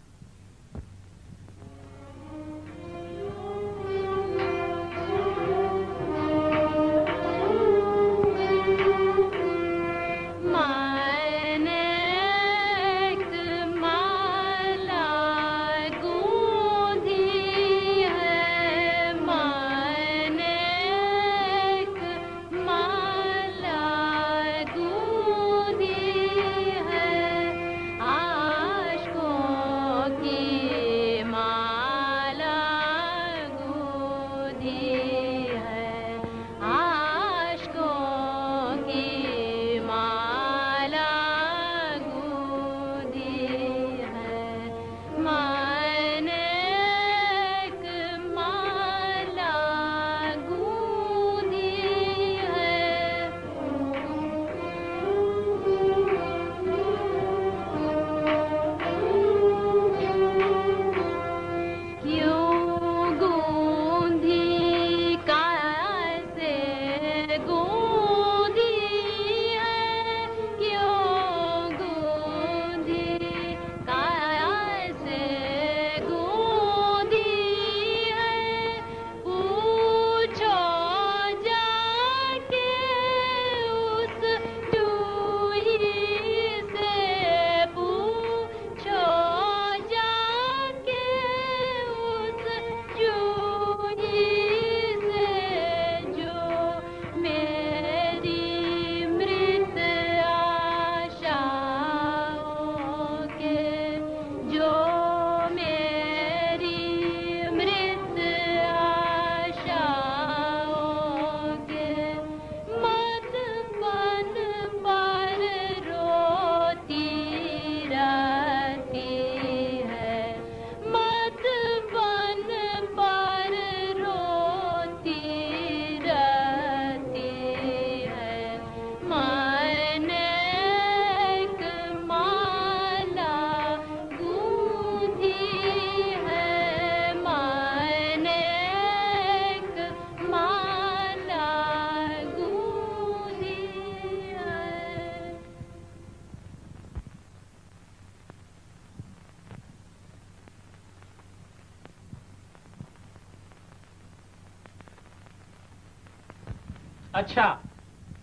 अच्छा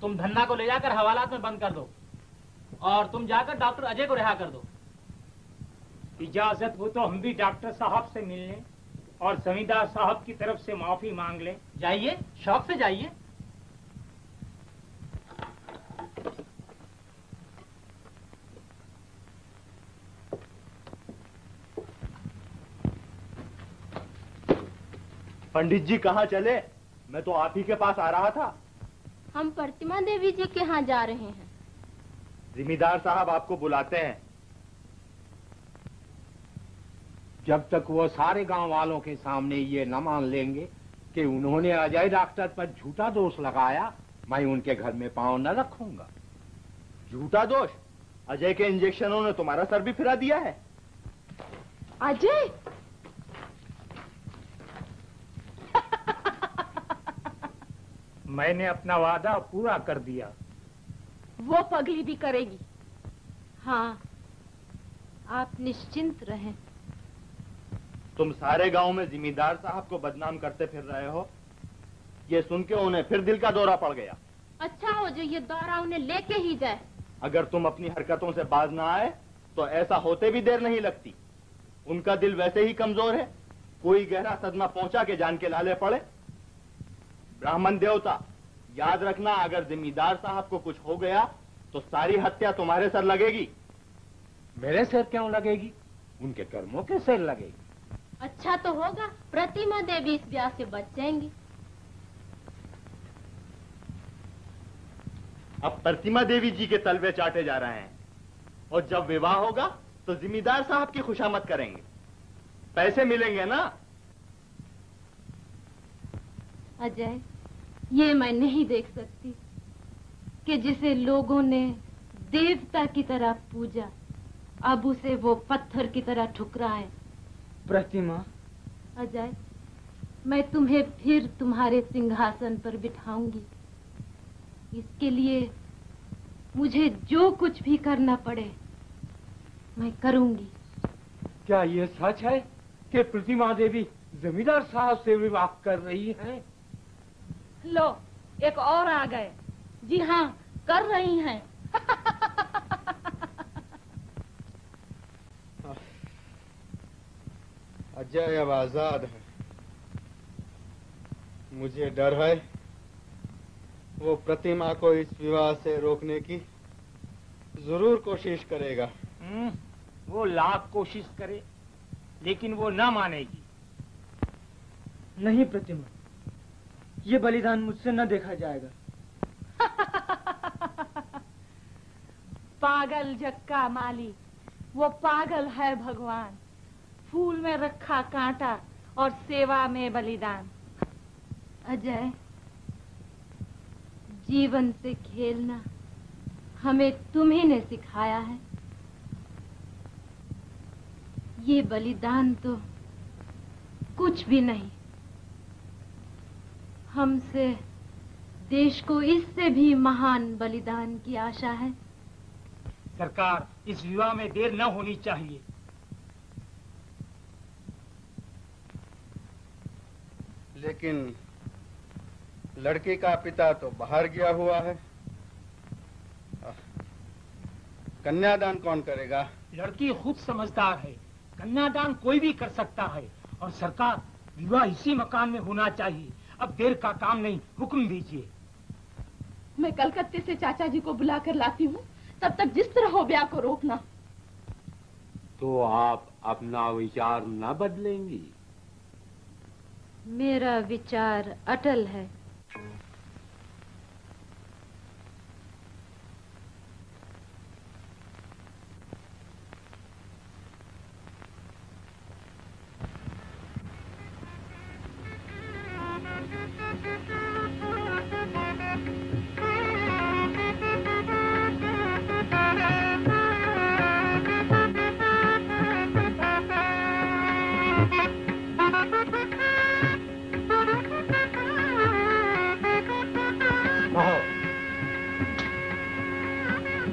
तुम धन्ना को ले जाकर हवालात में बंद कर दो और तुम जाकर डॉक्टर अजय को रिहा कर दो। इजाज़त हो तो हम भी डॉक्टर साहब से मिलने और जमींदार साहब की तरफ़ से माफ़ी मांग लें। जाइए शौक से जाइए। पंडित जी कहाँ चले? मैं तो आप ही के पास आ रहा था। हम प्रतिमा देवी जी के यहाँ जा रहे हैं। जिम्मेदार साहब आपको बुलाते हैं। जब तक वो सारे गाँव वालों के सामने ये न मान लेंगे कि उन्होंने अजय डॉक्टर पर झूठा दोष लगाया मैं उनके घर में पाँव न रखूँगा। झूठा दोष? अजय के इंजेक्शनों ने तुम्हारा सर भी फिरा दिया है। अजय? मैंने अपना वादा पूरा कर दिया। वो पगली भी करेगी। हाँ आप निश्चिंत रहें। तुम सारे गाँव में जिम्मेदार साहब को बदनाम करते फिर रहे हो। ये सुन के उन्हें फिर दिल का दौरा पड़ गया। अच्छा हो जो ये दौरा उन्हें लेके ही जाए। अगर तुम अपनी हरकतों से बाज ना आए तो ऐसा होते भी देर नहीं लगती। उनका दिल वैसे ही कमज़ोर है। कोई गहरा सदमा पहुँचा के जान के लाले पड़े। ब्राह्मण देवता याद रखना अगर जिम्मेदार साहब को कुछ हो गया तो सारी हत्या तुम्हारे सर लगेगी। मेरे सर क्यों लगेगी? उनके कर्मों के सर लगेगी। अच्छा तो होगा प्रतिमा देवी इस ब्याह से बच जाएँगी। अब प्रतिमा देवी जी के तलवे चाटे जा रहे हैं। और जब विवाह होगा तो जिम्मेदार साहब की खुशामद करेंगे। पैसे मिलेंगे ना? अजय ये मैं नहीं देख सकती कि जिसे लोगों ने देवता की तरह पूजा अब उसे वो पत्थर की तरह ठुकराए। प्रतिमा? अजय मैं तुम्हें फिर तुम्हारे सिंहासन पर बिठाऊँगी। इसके लिए मुझे जो कुछ भी करना पड़े मैं करूँगी। क्या ये सच है कि प्रतिमा देवी जमींदार साहब से विवाह कर रही हैं? लो एक और आ गए। जी हाँ कर रही हैं। अजय अब आज़ाद है। मुझे डर है वो प्रतिमा को इस विवाह से रोकने की ज़रूर कोशिश करेगा। हम्म, वो लाख कोशिश करे लेकिन वो ना मानेगी। नहीं प्रतिमा ये बलिदान मुझसे न देखा जाएगा। पागल जक्का माली वो पागल है भगवान। फूल में रखा कांटा और सेवा में बलिदान। अजय, जीवन से खेलना हमें तुम्ही ने सिखाया है। ये बलिदान तो कुछ भी नहीं। हमसे देश को इससे भी महान बलिदान की आशा है। सरकार इस विवाह में देर न होनी चाहिए। लेकिन लड़की का पिता तो बाहर गया हुआ है। कन्यादान कौन करेगा? लड़की खुद समझदार है। कन्यादान कोई भी कर सकता है। और सरकार विवाह इसी मकान में होना चाहिए। अब देर का काम नहीं हुक्म दीजिए। मैं कलकत्ते से चाचा जी को बुला कर लाती हूँ तब तक जिस तरह हो ब्याह को रोकना। तो आप अपना विचार न बदलेंगी। मेरा विचार अटल है।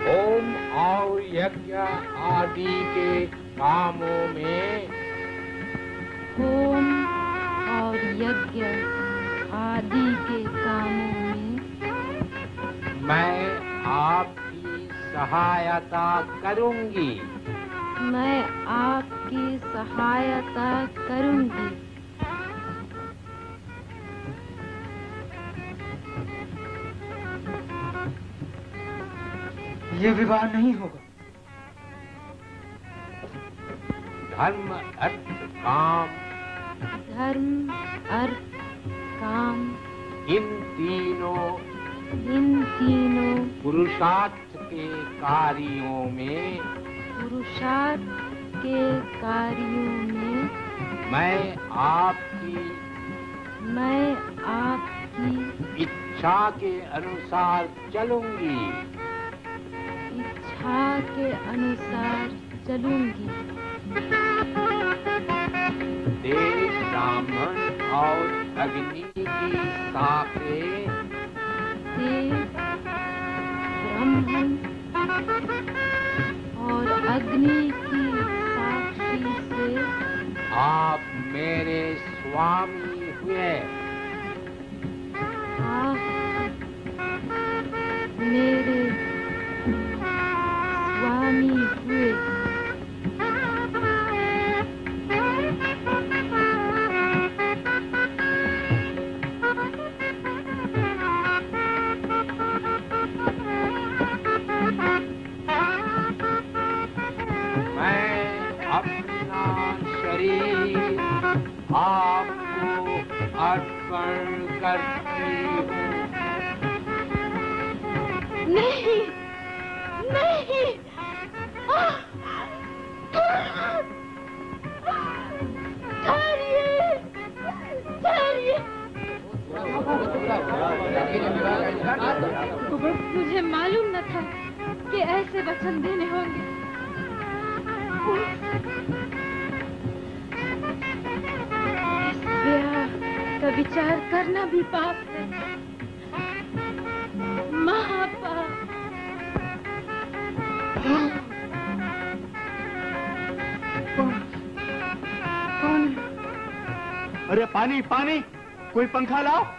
ओम और यज्ञ आदि के कामों में होम और यज्ञ आदि के कामों में मैं आपकी सहायता करूँगी। मैं आपकी सहायता करूँगी। ये विवाह नहीं होगा। धर्म अर्थ काम। धर्म अर्थ काम। इन तीनों इन तीनों पुरुषार्थ के कार्यों में पुरुषार्थ के कार्यों में मैं आपकी मैं आपकी इच्छा के अनुसार चलूँगी। इच्छा के अनुसार चलूँगी। देव ब्राह्मण और अग्नि की सापे। देव ब्राह्मण और अग्नि की साक्षी से आप मेरे स्वामी हुए। आप मेरे आपको अर्पण करती हूँ। नहीं नहीं। मुझे मालूम न था कि ऐसे वचन देने होंगे। ब्याह का विचार करना भी पाप है। महापाप। अरे पानी पानी कोई पंखा लाओ।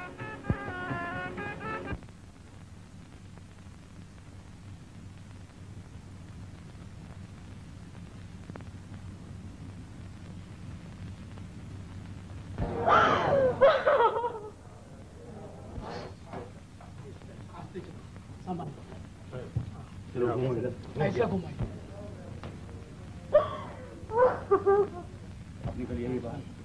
ऐसा घुमाइए निकल यही बात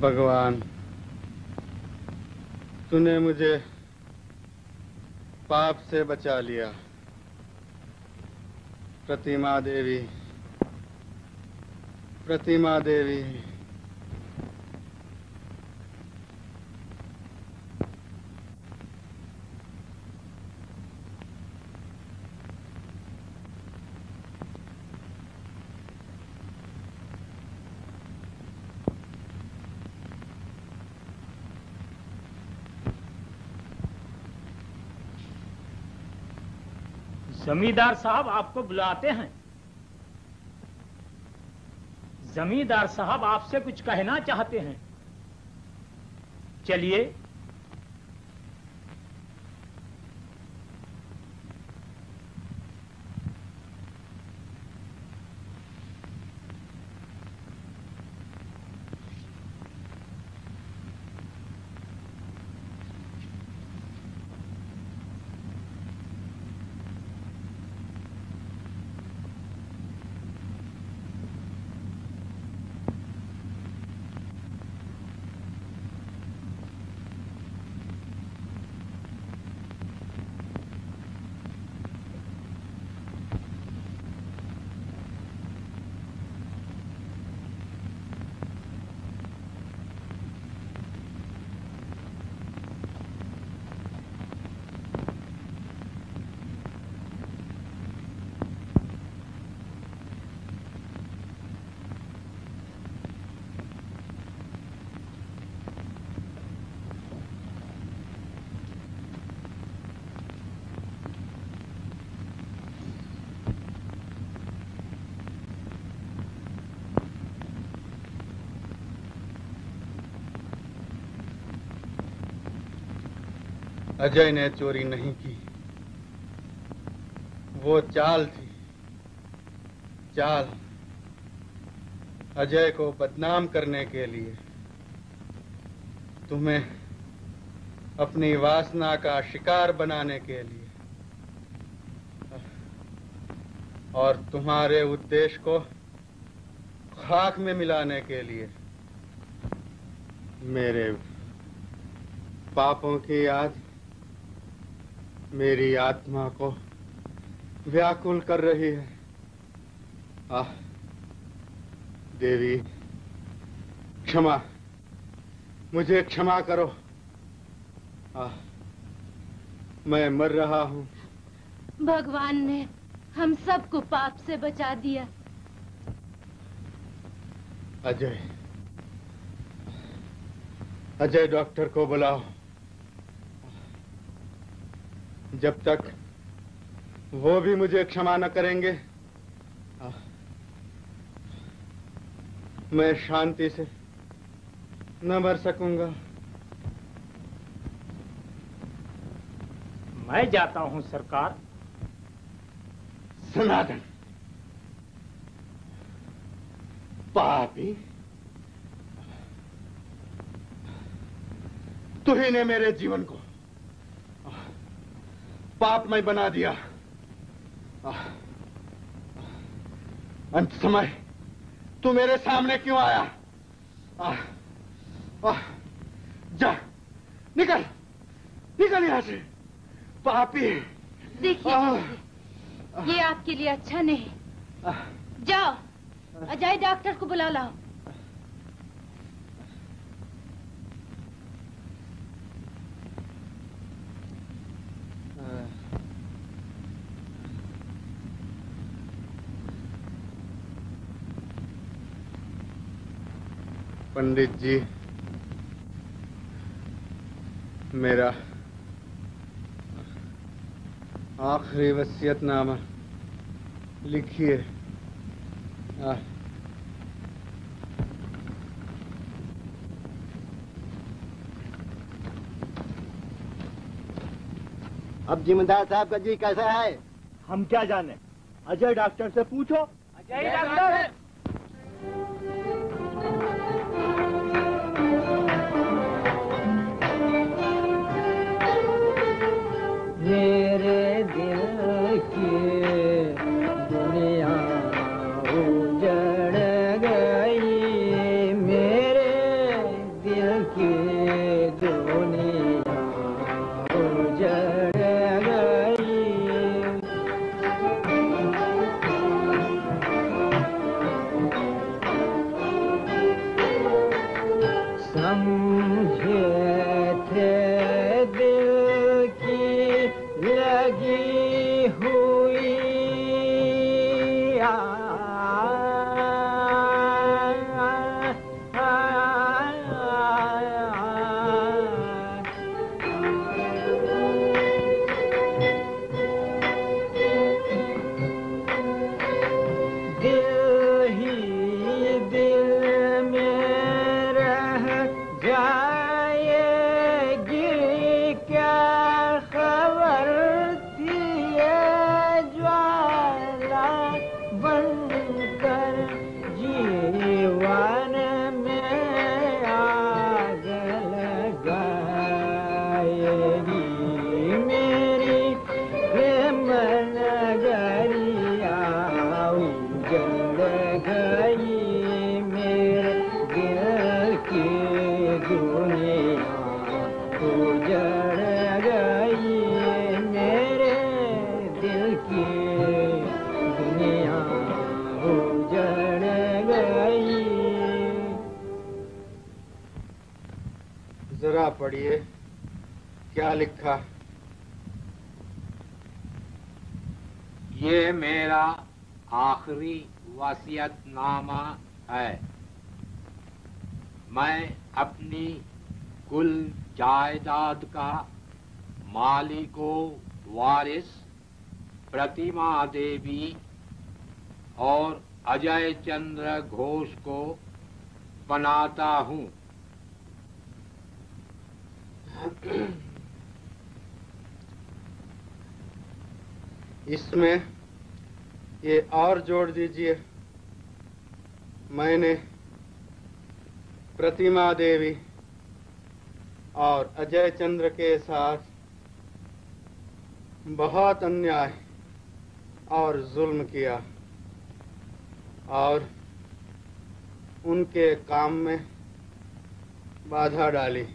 भगवान। तूने मुझे पाप से बचा लिया। प्रतिमा देवी प्रतिमा देवी। जमींदार साहब आपको बुलाते हैं। जमींदार साहब आपसे कुछ कहना चाहते हैं। चलिए अजय ने चोरी नहीं की। वो चाल थी। चाल अजय को बदनाम करने के लिए। तुम्हें अपनी वासना का शिकार बनाने के लिए। और तुम्हारे उद्देश्य को खाक में मिलाने के लिए। मेरे पापों की याद मेरी आत्मा को व्याकुल कर रही है। आह देवी क्षमा। मुझे क्षमा करो। आह मैं मर रहा हूँ। भगवान ने हम सबको पाप से बचा दिया। अजय अजय डॉक्टर को बुलाओ। जब तक वो भी मुझे क्षमा न करेंगे मैं शांति से न मर सकूँगा। मैं जाता हूँ सरकार। सनातन। पापी। तू ही ने मेरे जीवन को पापमय बना दिया। अंत समय तू मेरे सामने क्यों आया? आ, आ, जा निकल निकल यहाँ से। पापी। देखिए ये आपके लिए अच्छा नहीं। जाओ अजय डॉक्टर को बुला लाओ। पंडित जी मेरा आखिरी वसीयतनामा लिखिए। अब जिम्मेदार साहब का जी कैसा है? हम क्या जाने? अजय डॉक्टर से पूछो। अजय डॉक्टर! दीजिए। मैंने प्रतिमा देवी और अजय चंद्र के साथ बहुत अन्याय और जुल्म किया और उनके काम में बाधा डाली।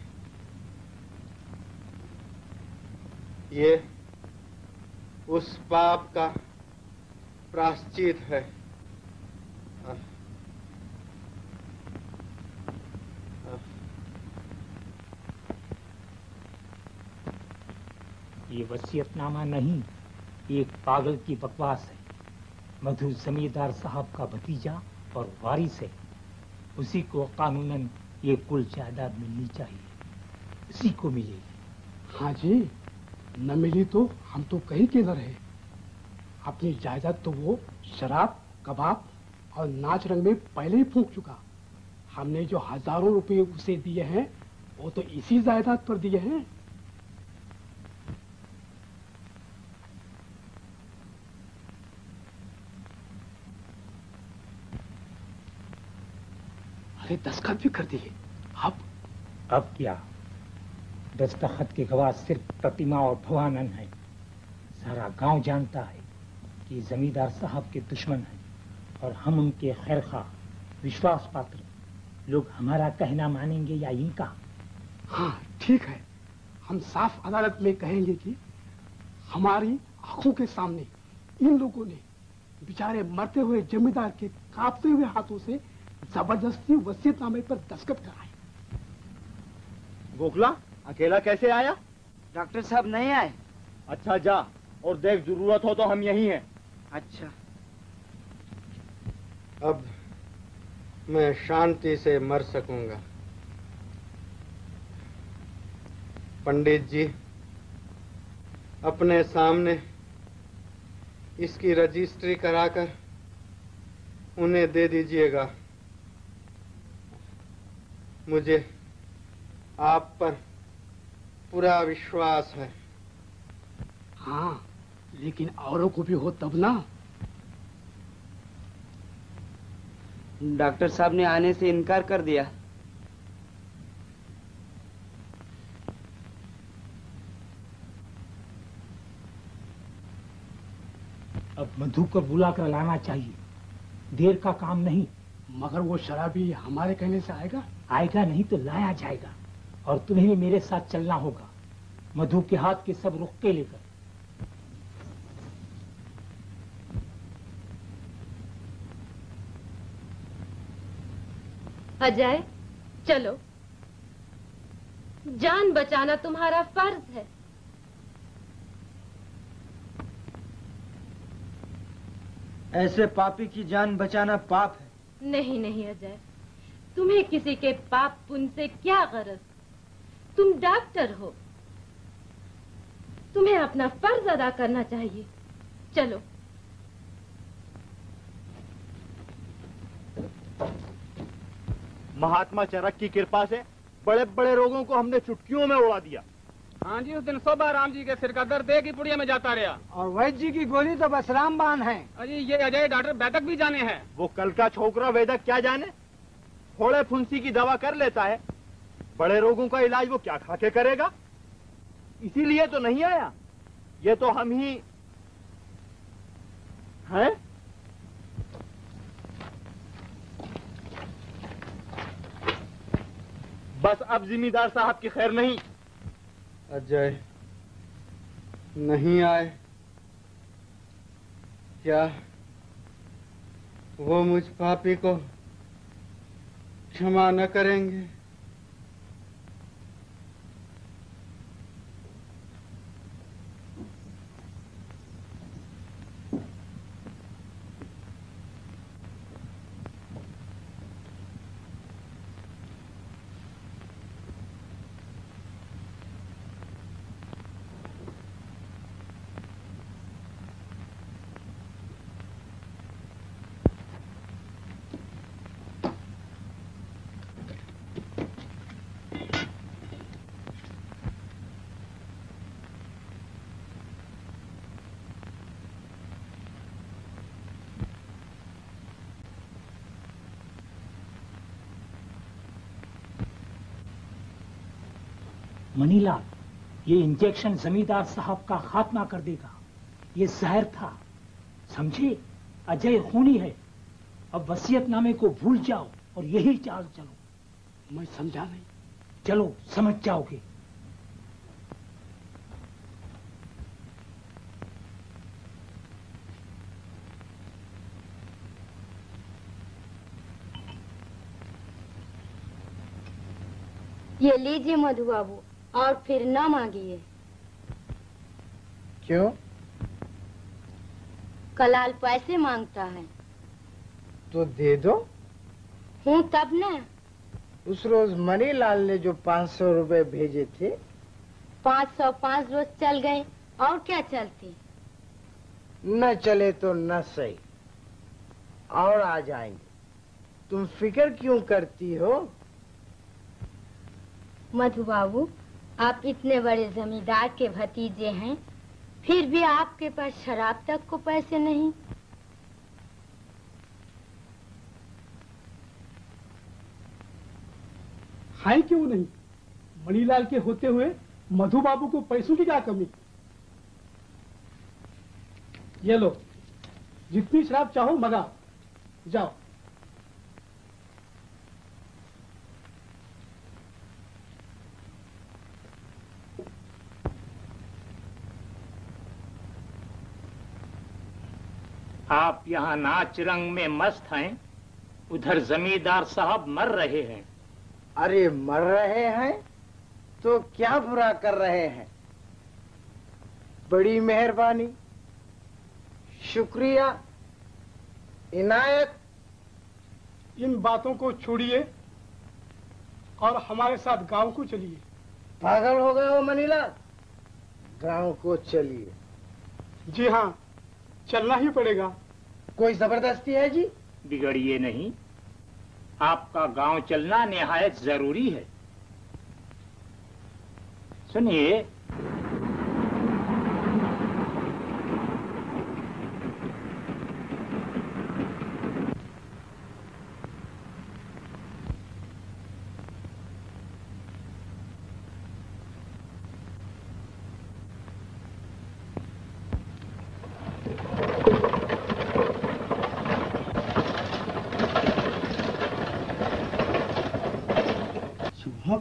ये उस पाप का प्राश्चित है। ये वसीयतनामा नहीं, एक पागल की बकवास है। मधु जमींदार साहब का भतीजा और वारिस है। उसी को कानूनन ये कुल जायदाद मिलनी चाहिए। उसी को मिलेगी। हाँ जी, न मिली तो हम तो कहीं के न रहे। अपनी जायदाद तो वो शराब, कबाब और नाच रंग में पहले ही फूंक चुका। हमने जो हज़ारों रुपए उसे दिए हैं, वो तो इसी जायदाद पर दिए हैं। अरे दस्खत भी कर दिए। अब अब क्या? दस्तखत के गवाह सिर्फ़ प्रतिमा और भवानंद है। सारा गाँव जानता है कि जमींदार साहब के दुश्मन हैं और हम उनके खैर खा विश्वास पात्र लोग हमारा कहना मानेंगे या इनका? हाँ ठीक है। हम साफ़ अदालत में कहेंगे कि हमारी आँखों के सामने इन लोगों ने बेचारे मरते हुए जमींदार के कांपते हुए हाथों से ज़बरदस्ती वसीयतनामे पर दस्तखत कराए। गोखला अकेला कैसे आया? डॉक्टर साहब नहीं आए। अच्छा जा और देख ज़रूरत हो तो हम यही हैं। अच्छा। अब मैं शांति से मर सकूँगा। पंडित जी अपने सामने इसकी रजिस्ट्री कराकर उन्हें दे दीजिएगा। मुझे आप पर पूरा विश्वास है। हाँ लेकिन औरों को भी हो तब ना। डॉक्टर साहब ने आने से इनकार कर दिया। अब मधु को बुला कर लाना चाहिए। देर का काम नहीं मगर वो शराबी हमारे कहने से आएगा। आएगा नहीं तो लाया जाएगा और तुम्हें भी मेरे साथ चलना होगा। मधु के हाथ के सब रुख के लेकर। अजय चलो। जान बचाना तुम्हारा फ़र्ज़ है। ऐसे पापी की जान बचाना पाप है। नहीं नहीं अजय। तुम्हें किसी के पाप पुण्य से क्या गरज? तुम डॉक्टर हो। तुम्हें अपना फ़र्ज़ अदा करना चाहिए। चलो। महात्मा चरक की कृपा से बड़े बड़े रोगों को हमने चुटकियों में उड़ा दिया। हाँ जी उस दिन सुबह राम जी के सिर का दर्द एक ही पुड़िया में जाता रहा। और वैद्य जी की गोली तो बस रामबान है। अजी ये अजय डॉक्टर बैठक भी जाने हैं। वो कल का छोकरा वेदक क्या जाने? फोड़े फुंसी की दवा कर लेता है। बड़े रोगों का इलाज वो क्या खा के करेगा? इसीलिए तो नहीं आया। ये तो हम ही हैं? बस अब जिम्मेदार साहब की खैर नहीं। अजय, नहीं आए। क्या वो मुझ पापी को क्षमा न करेंगे। मनीलाल ये इंजेक्शन जमींदार साहब का खात्मा कर देगा। ये जहर था। समझे? अजय खूनी है। अब वसीयतनामे को भूल जाओ और यही चाल चलो। मैं समझा नहीं। चलो समझ जाओगे। ये लीजिए मधु बाबू और फिर न मांगिए। क्यों? कलाल पैसे माँगता है। तो दे दो। हूँ तब न। उस रोज मनीलाल ने जो पाँच सौ रुपए भेजे थे। पाँच सौ पाँच रोज चल गए और क्या चलती? न चले तो न सही। और आ जाएँगे। तुम फ़िक्र क्यों करती हो? मधु बाबू आप इतने बड़े जमींदार के भतीजे हैं, फिर भी आपके पास शराब तक को पैसे नहीं। है क्यों नहीं? मणिलाल के होते हुए मधु बाबू को पैसों की क्या कमी? ये लो, जितनी शराब चाहो मगा। जाओ। आप यहाँ नाच रंग में मस्त हैं उधर जमींदार साहब मर रहे हैं। अरे मर रहे हैं? तो क्या बुरा कर रहे हैं? बड़ी मेहरबानी। शुक्रिया। इनायत। इन बातों को छोड़िए और हमारे साथ गाँव को चलिए। पागल हो गए हो मनीला गाँव को चलिए। जी हाँ चलना ही पड़ेगा। कोई ज़बरदस्ती है जी? बिगड़िए नहीं। आपका गाँव चलना निहायत ज़रूरी है। सुनिए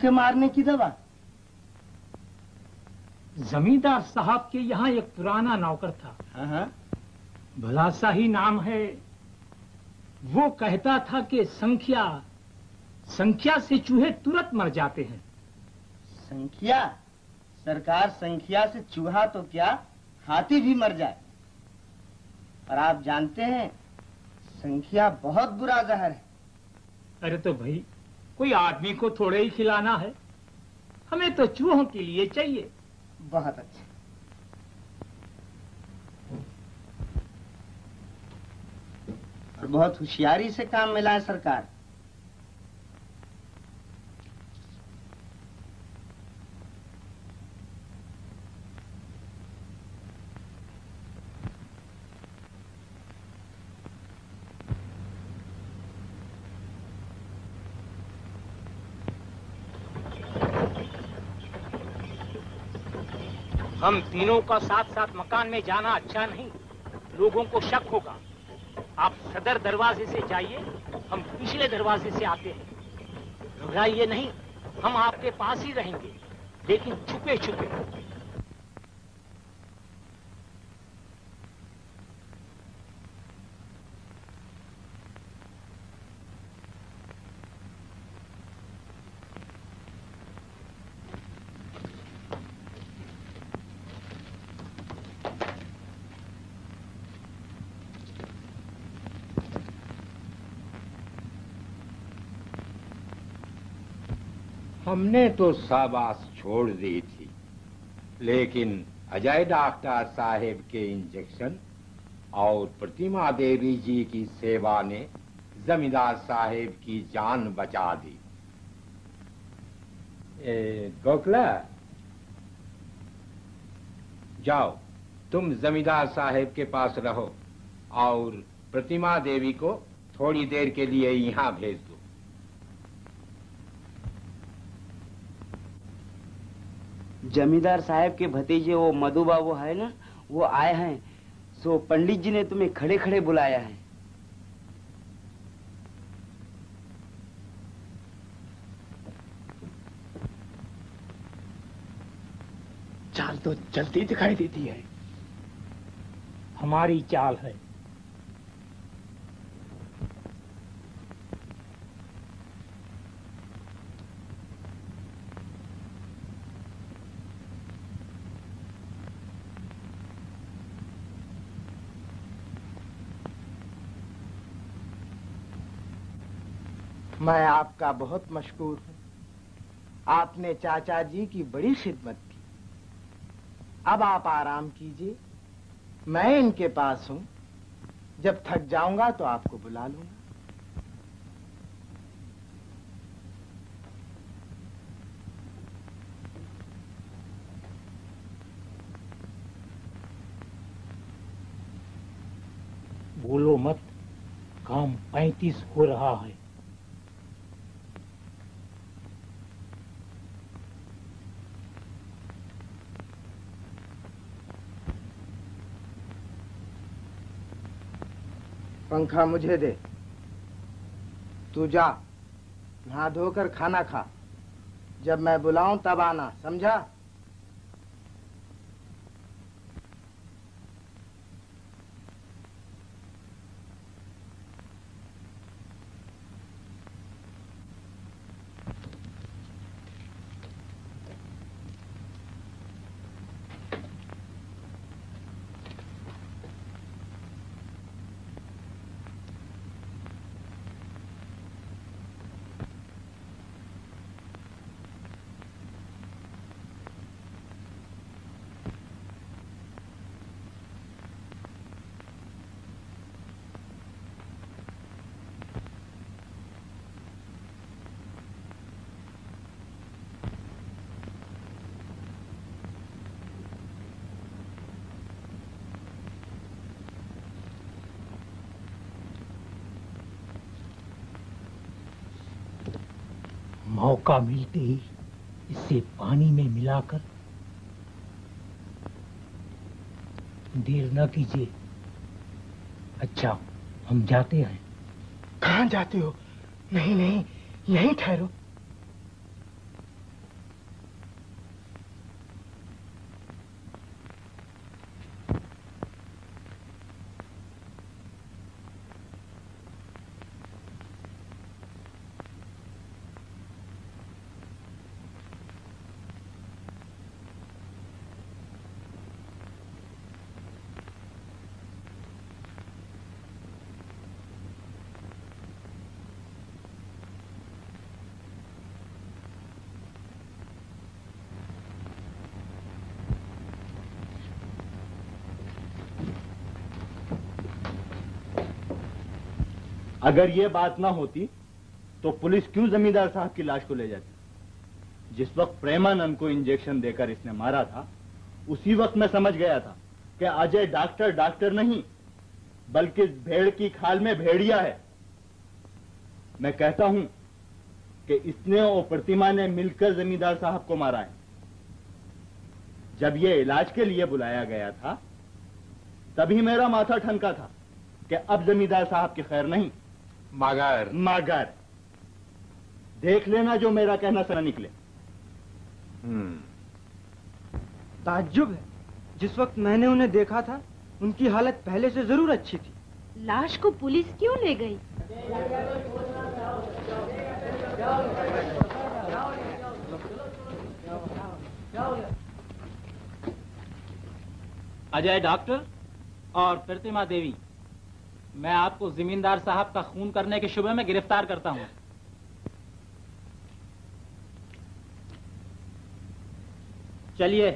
के मारने की दवा? जमींदार साहब के यहाँ एक पुराना नौकर था। भला सा ही नाम है। वो कहता था कि संख्या संख्या से चूहे तुरंत मर जाते हैं। संख्या? सरकार संख्या से चूहा तो क्या हाथी भी मर जाए? और आप जानते हैं संख्या बहुत बुरा जहर है। अरे तो भाई कोई आदमी को थोड़े ही खिलाना है। हमें तो चूहों के लिए चाहिए। बहुत अच्छा। और बहुत होशियारी से काम मिला है सरकार। हम तीनों का साथ साथ मकान में जाना अच्छा नहीं। लोगों को शक होगा। आप सदर दरवाजे से जाइए, हम पिछले दरवाजे से आते हैं। घबराइए नहीं, हम आपके पास ही रहेंगे, लेकिन छुपे छुपे हमने तो शाबाश छोड़ दी थी। लेकिन अजय डॉक्टर साहेब के इंजेक्शन और प्रतिमा देवी जी की सेवा ने जमींदार साहेब की जान बचा दी। ए, गोखला जाओ तुम जमींदार साहेब के पास रहो और प्रतिमा देवी को थोड़ी देर के लिए यहाँ भेज दो। जमींदार साहब के भतीजे, वो मधु बाबू है ना, वो आए हैं। सो पंडित जी ने तुम्हें खड़े खड़े बुलाया है। चाल तो चलती दिखाई देती है। हमारी चाल है। मैं आपका बहुत मशहूर हूँ। आपने चाचा जी की बड़ी खिदमत की। अब आप आराम कीजिए। मैं इनके पास हूँ। जब थक जाऊँगा तो आपको बुला लूँगा। बोलो मत, काम पैंतीस हो रहा है। पंखा मुझे दे। तू जा, नहा धोकर खाना खा। जब मैं बुलाऊं तब आना, समझा? मौका मिलते ही इसे पानी में मिलाकर देर न कीजिए। अच्छा हम जाते हैं। कहाँ जाते हो? नहीं नहीं, यहीं ठहरो। अगर ये बात ना होती तो पुलिस क्यों जमींदार साहब की लाश को ले जाती? जिस वक्त प्रेमानंद को इंजेक्शन देकर इसने मारा था, उसी वक्त मैं समझ गया था कि अजय डॉक्टर डॉक्टर नहीं, बल्कि भेड़ की खाल में भेड़िया है। मैं कहता हूँ कि इसने और प्रतिमा ने मिलकर जमींदार साहब को मारा है। जब यह इलाज के लिए बुलाया गया था, तभी मेरा माथा ठनका था कि अब जमींदार साहब की खैर नहीं। मगर मगर देख लेना जो मेरा कहना सना निकले। ताज्जुब है। जिस वक्त मैंने उन्हें देखा था उनकी हालत पहले से ज़रूर अच्छी थी। लाश को पुलिस क्यों ले गई? अजय डॉक्टर और प्रतिमा देवी। मैं आपको जमींदार साहब का खून करने के शुबे में गिरफ़्तार करता हूँ। चलिए।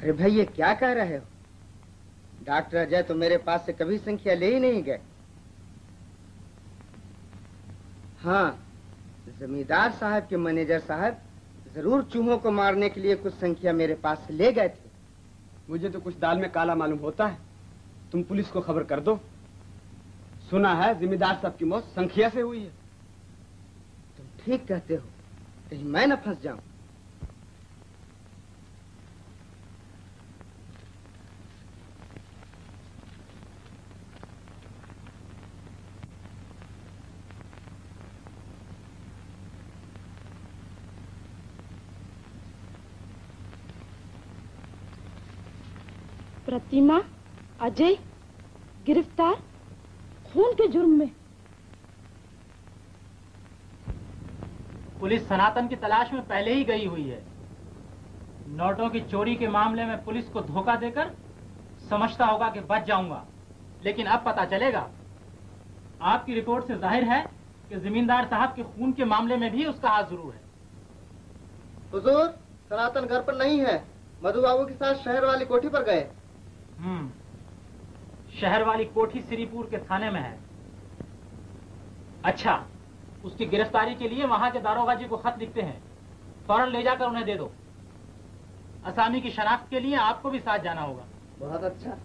अरे भाई, ये क्या कह रहे हो? डॉक्टर अजय तो मेरे पास से कभी संख्या ले ही नहीं गए। हाँ जमींदार साहब के मैनेजर साहब ज़रूर चूहों को मारने के लिए कुछ संख्या मेरे पास से ले गए थे। मुझे तो कुछ दाल में काला मालूम होता है। तुम पुलिस को खबर कर दो। सुना है जिम्मेदार साहब की मौत संख्या से हुई है। तुम ठीक कहते हो कहीं मैं न फंस जाऊँ। प्रतिमा अजय गिरफ़्तार खून के जुर्म में। पुलिस सनातन की तलाश में पहले ही गई हुई है। नोटों की चोरी के मामले में पुलिस को धोखा देकर समझता होगा कि बच जाऊँगा। लेकिन अब पता चलेगा। आपकी रिपोर्ट से ज़ाहिर है कि जमींदार साहब के खून के मामले में भी उसका हाथ ज़रूर है। हुजूर सनातन घर पर नहीं है। मधु बाबू के साथ शहर वाली कोठी पर गए। शहर वाली कोठी श्रीपुर के थाने में है। अच्छा उसकी गिरफ्तारी के लिए वहाँ के दारोगा जी को खत लिखते हैं। फ़ौरन ले जाकर उन्हें दे दो। असामी की शनाख्त के लिए आपको भी साथ जाना होगा। बहुत अच्छा।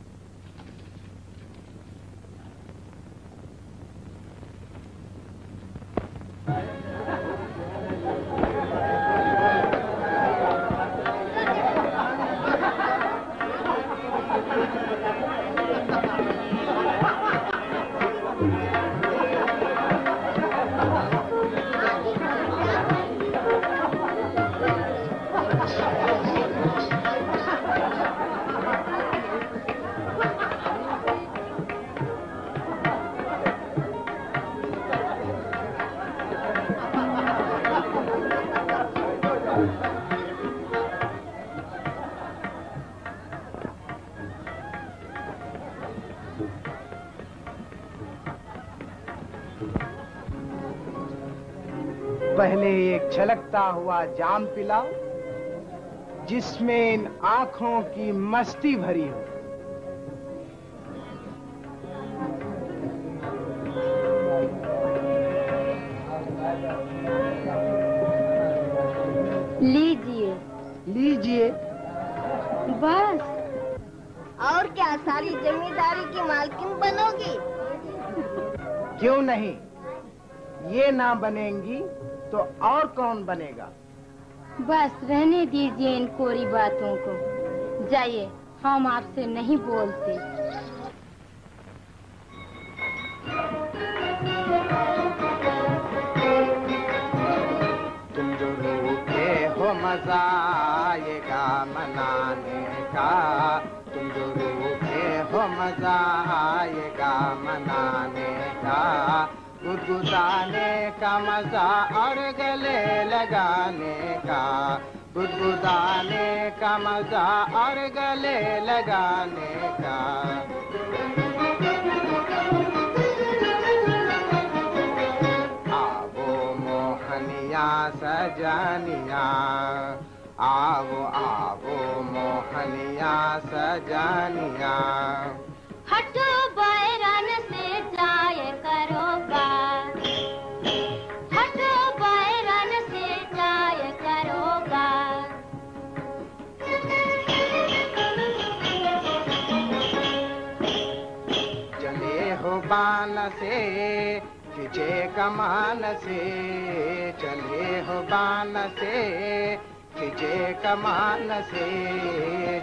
छलकता हुआ जाम पिलाओ जिसमें इन आँखों की मस्ती भरी हो। लीजिए। लीजिए। बस। और क्या सारी जमींदारी की मालकिन बनोगी? क्यों नहीं? ये ना बनेंगी तो और कौन बनेगा? बस रहने दीजिए इन कोरी बातों को। जाइए हम आपसे नहीं बोलते। तुम जो रूठे हो मज़ा आएगा मनाने का। तुम जो रूठे हो मज़ा आएगा मनाने का। गुदगुदाने का मज़ा और गले लगाने का। गुदगुदाने का मज़ा और गले लगाने का। आवो मोहनिया सजनिया। आवो आवो मोहनिया सजनिया। हो से खिंचे कमान से चले हो बान से खिंचे कमान से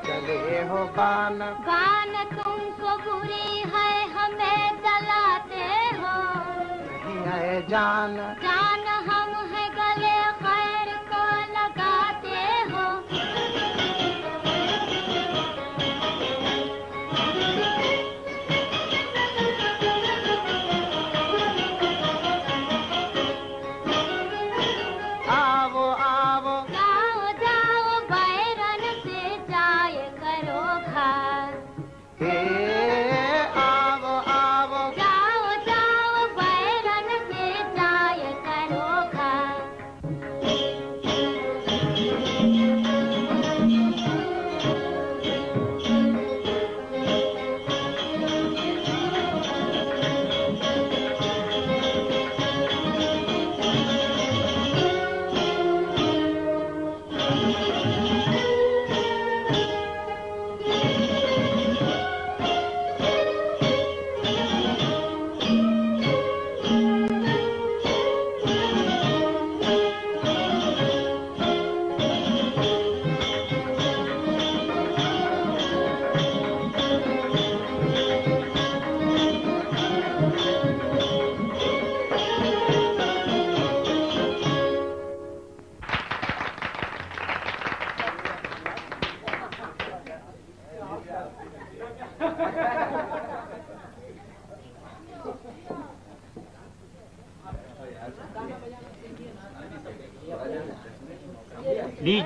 चले हो बान। बान तुमको बुरी है हमें जलाते हो। नहीं है जान। जान हम है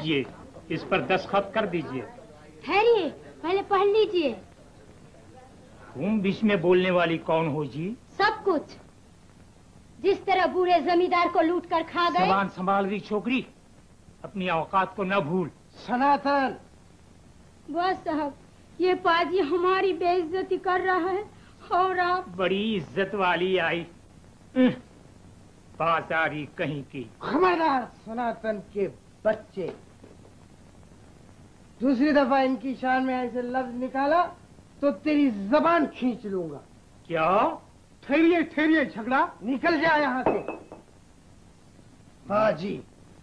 लीजिए। इस पर दस्तखत कर दीजिए। ठहरिए पहले पढ़ लीजिए। तुम बीच में बोलने वाली कौन हो जी? सब कुछ। जिस तरह बूढ़े जमींदार को लूट कर खा गए। जबान संभाल रही छोकरी। अपनी औकात को न भूल। सनातन। बस साहब ये पाजी हमारी बेइज्जती कर रहा है और आप बड़ी इज़्ज़त वाली आई। बाजारी कहीं की। हमारा सनातन के बच्चे। दूसरी दफ़ा इनकी शान में ऐसे लफ्ज निकाला तो तेरी जबान खींच लूँगा। क्या? ठहरिए ठहरिए झगड़ा? निकल जा यहाँ से। बाजी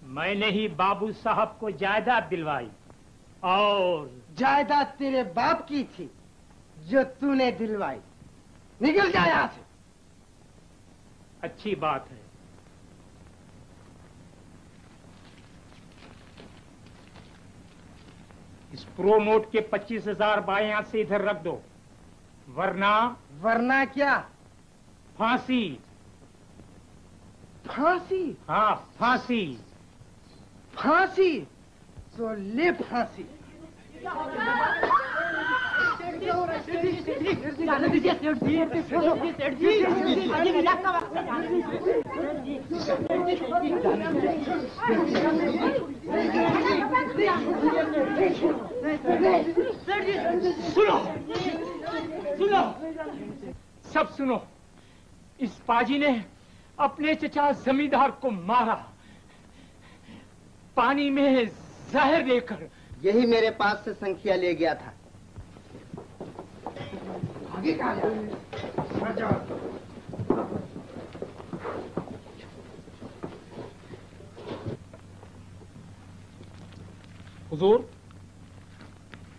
मैंने ही बाबू साहब को जायदाद दिलवाई और जायदाद तेरे बाप की थी जो तूने दिलवाई। निकल जा यहाँ से। अच्छी बात है। इस प्रो नोट के पच्चीस हज़ार बाया से इधर रख दो। वरना वरना क्या? फांसी। फांसी? हाँ फांसी। फांसी? तो ले फांसी। सुनो सुनो सब सुनो। इस पाजी ने अपने चचा जमींदार को मारा। पानी में जहर देकर यही मेरे पास से संख्या ले गया था। आगे कहा जा हुजूर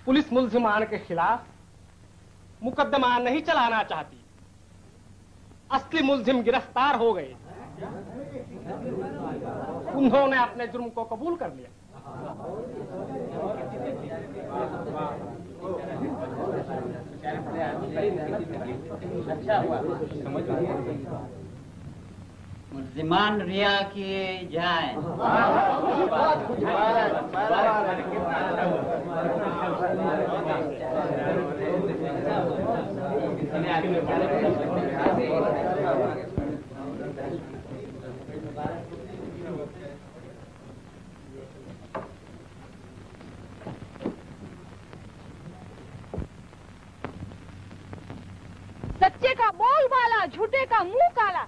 पुलिस मुलजिमान के खिलाफ मुकदमा नहीं चलाना चाहती। असली मुलजिम गिरफ़्तार हो गए। उन्होंने अपने जुर्म को कबूल कर लिया। मुलजिमान रिया किए जाए। का बोल वाला झूठे का मुँह काला।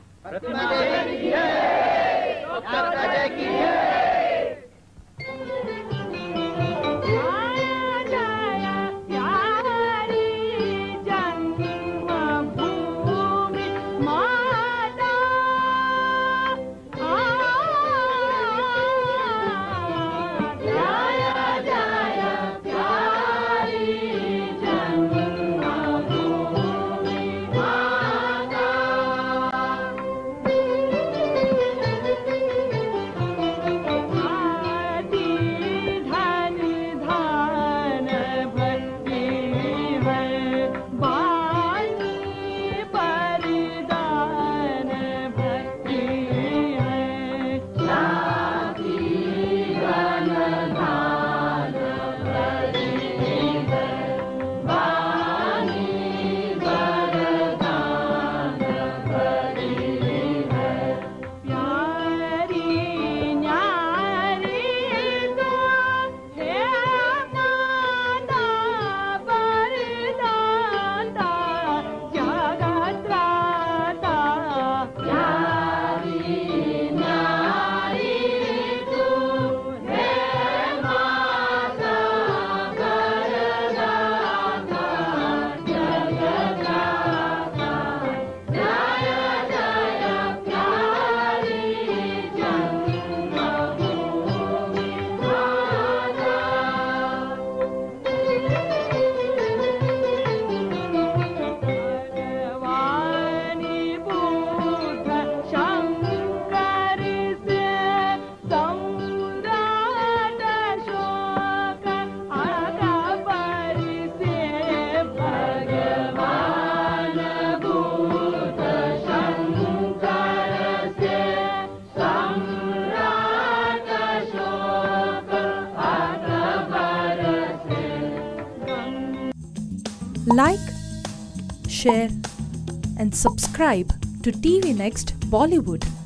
Subscribe to TV Next Bollywood.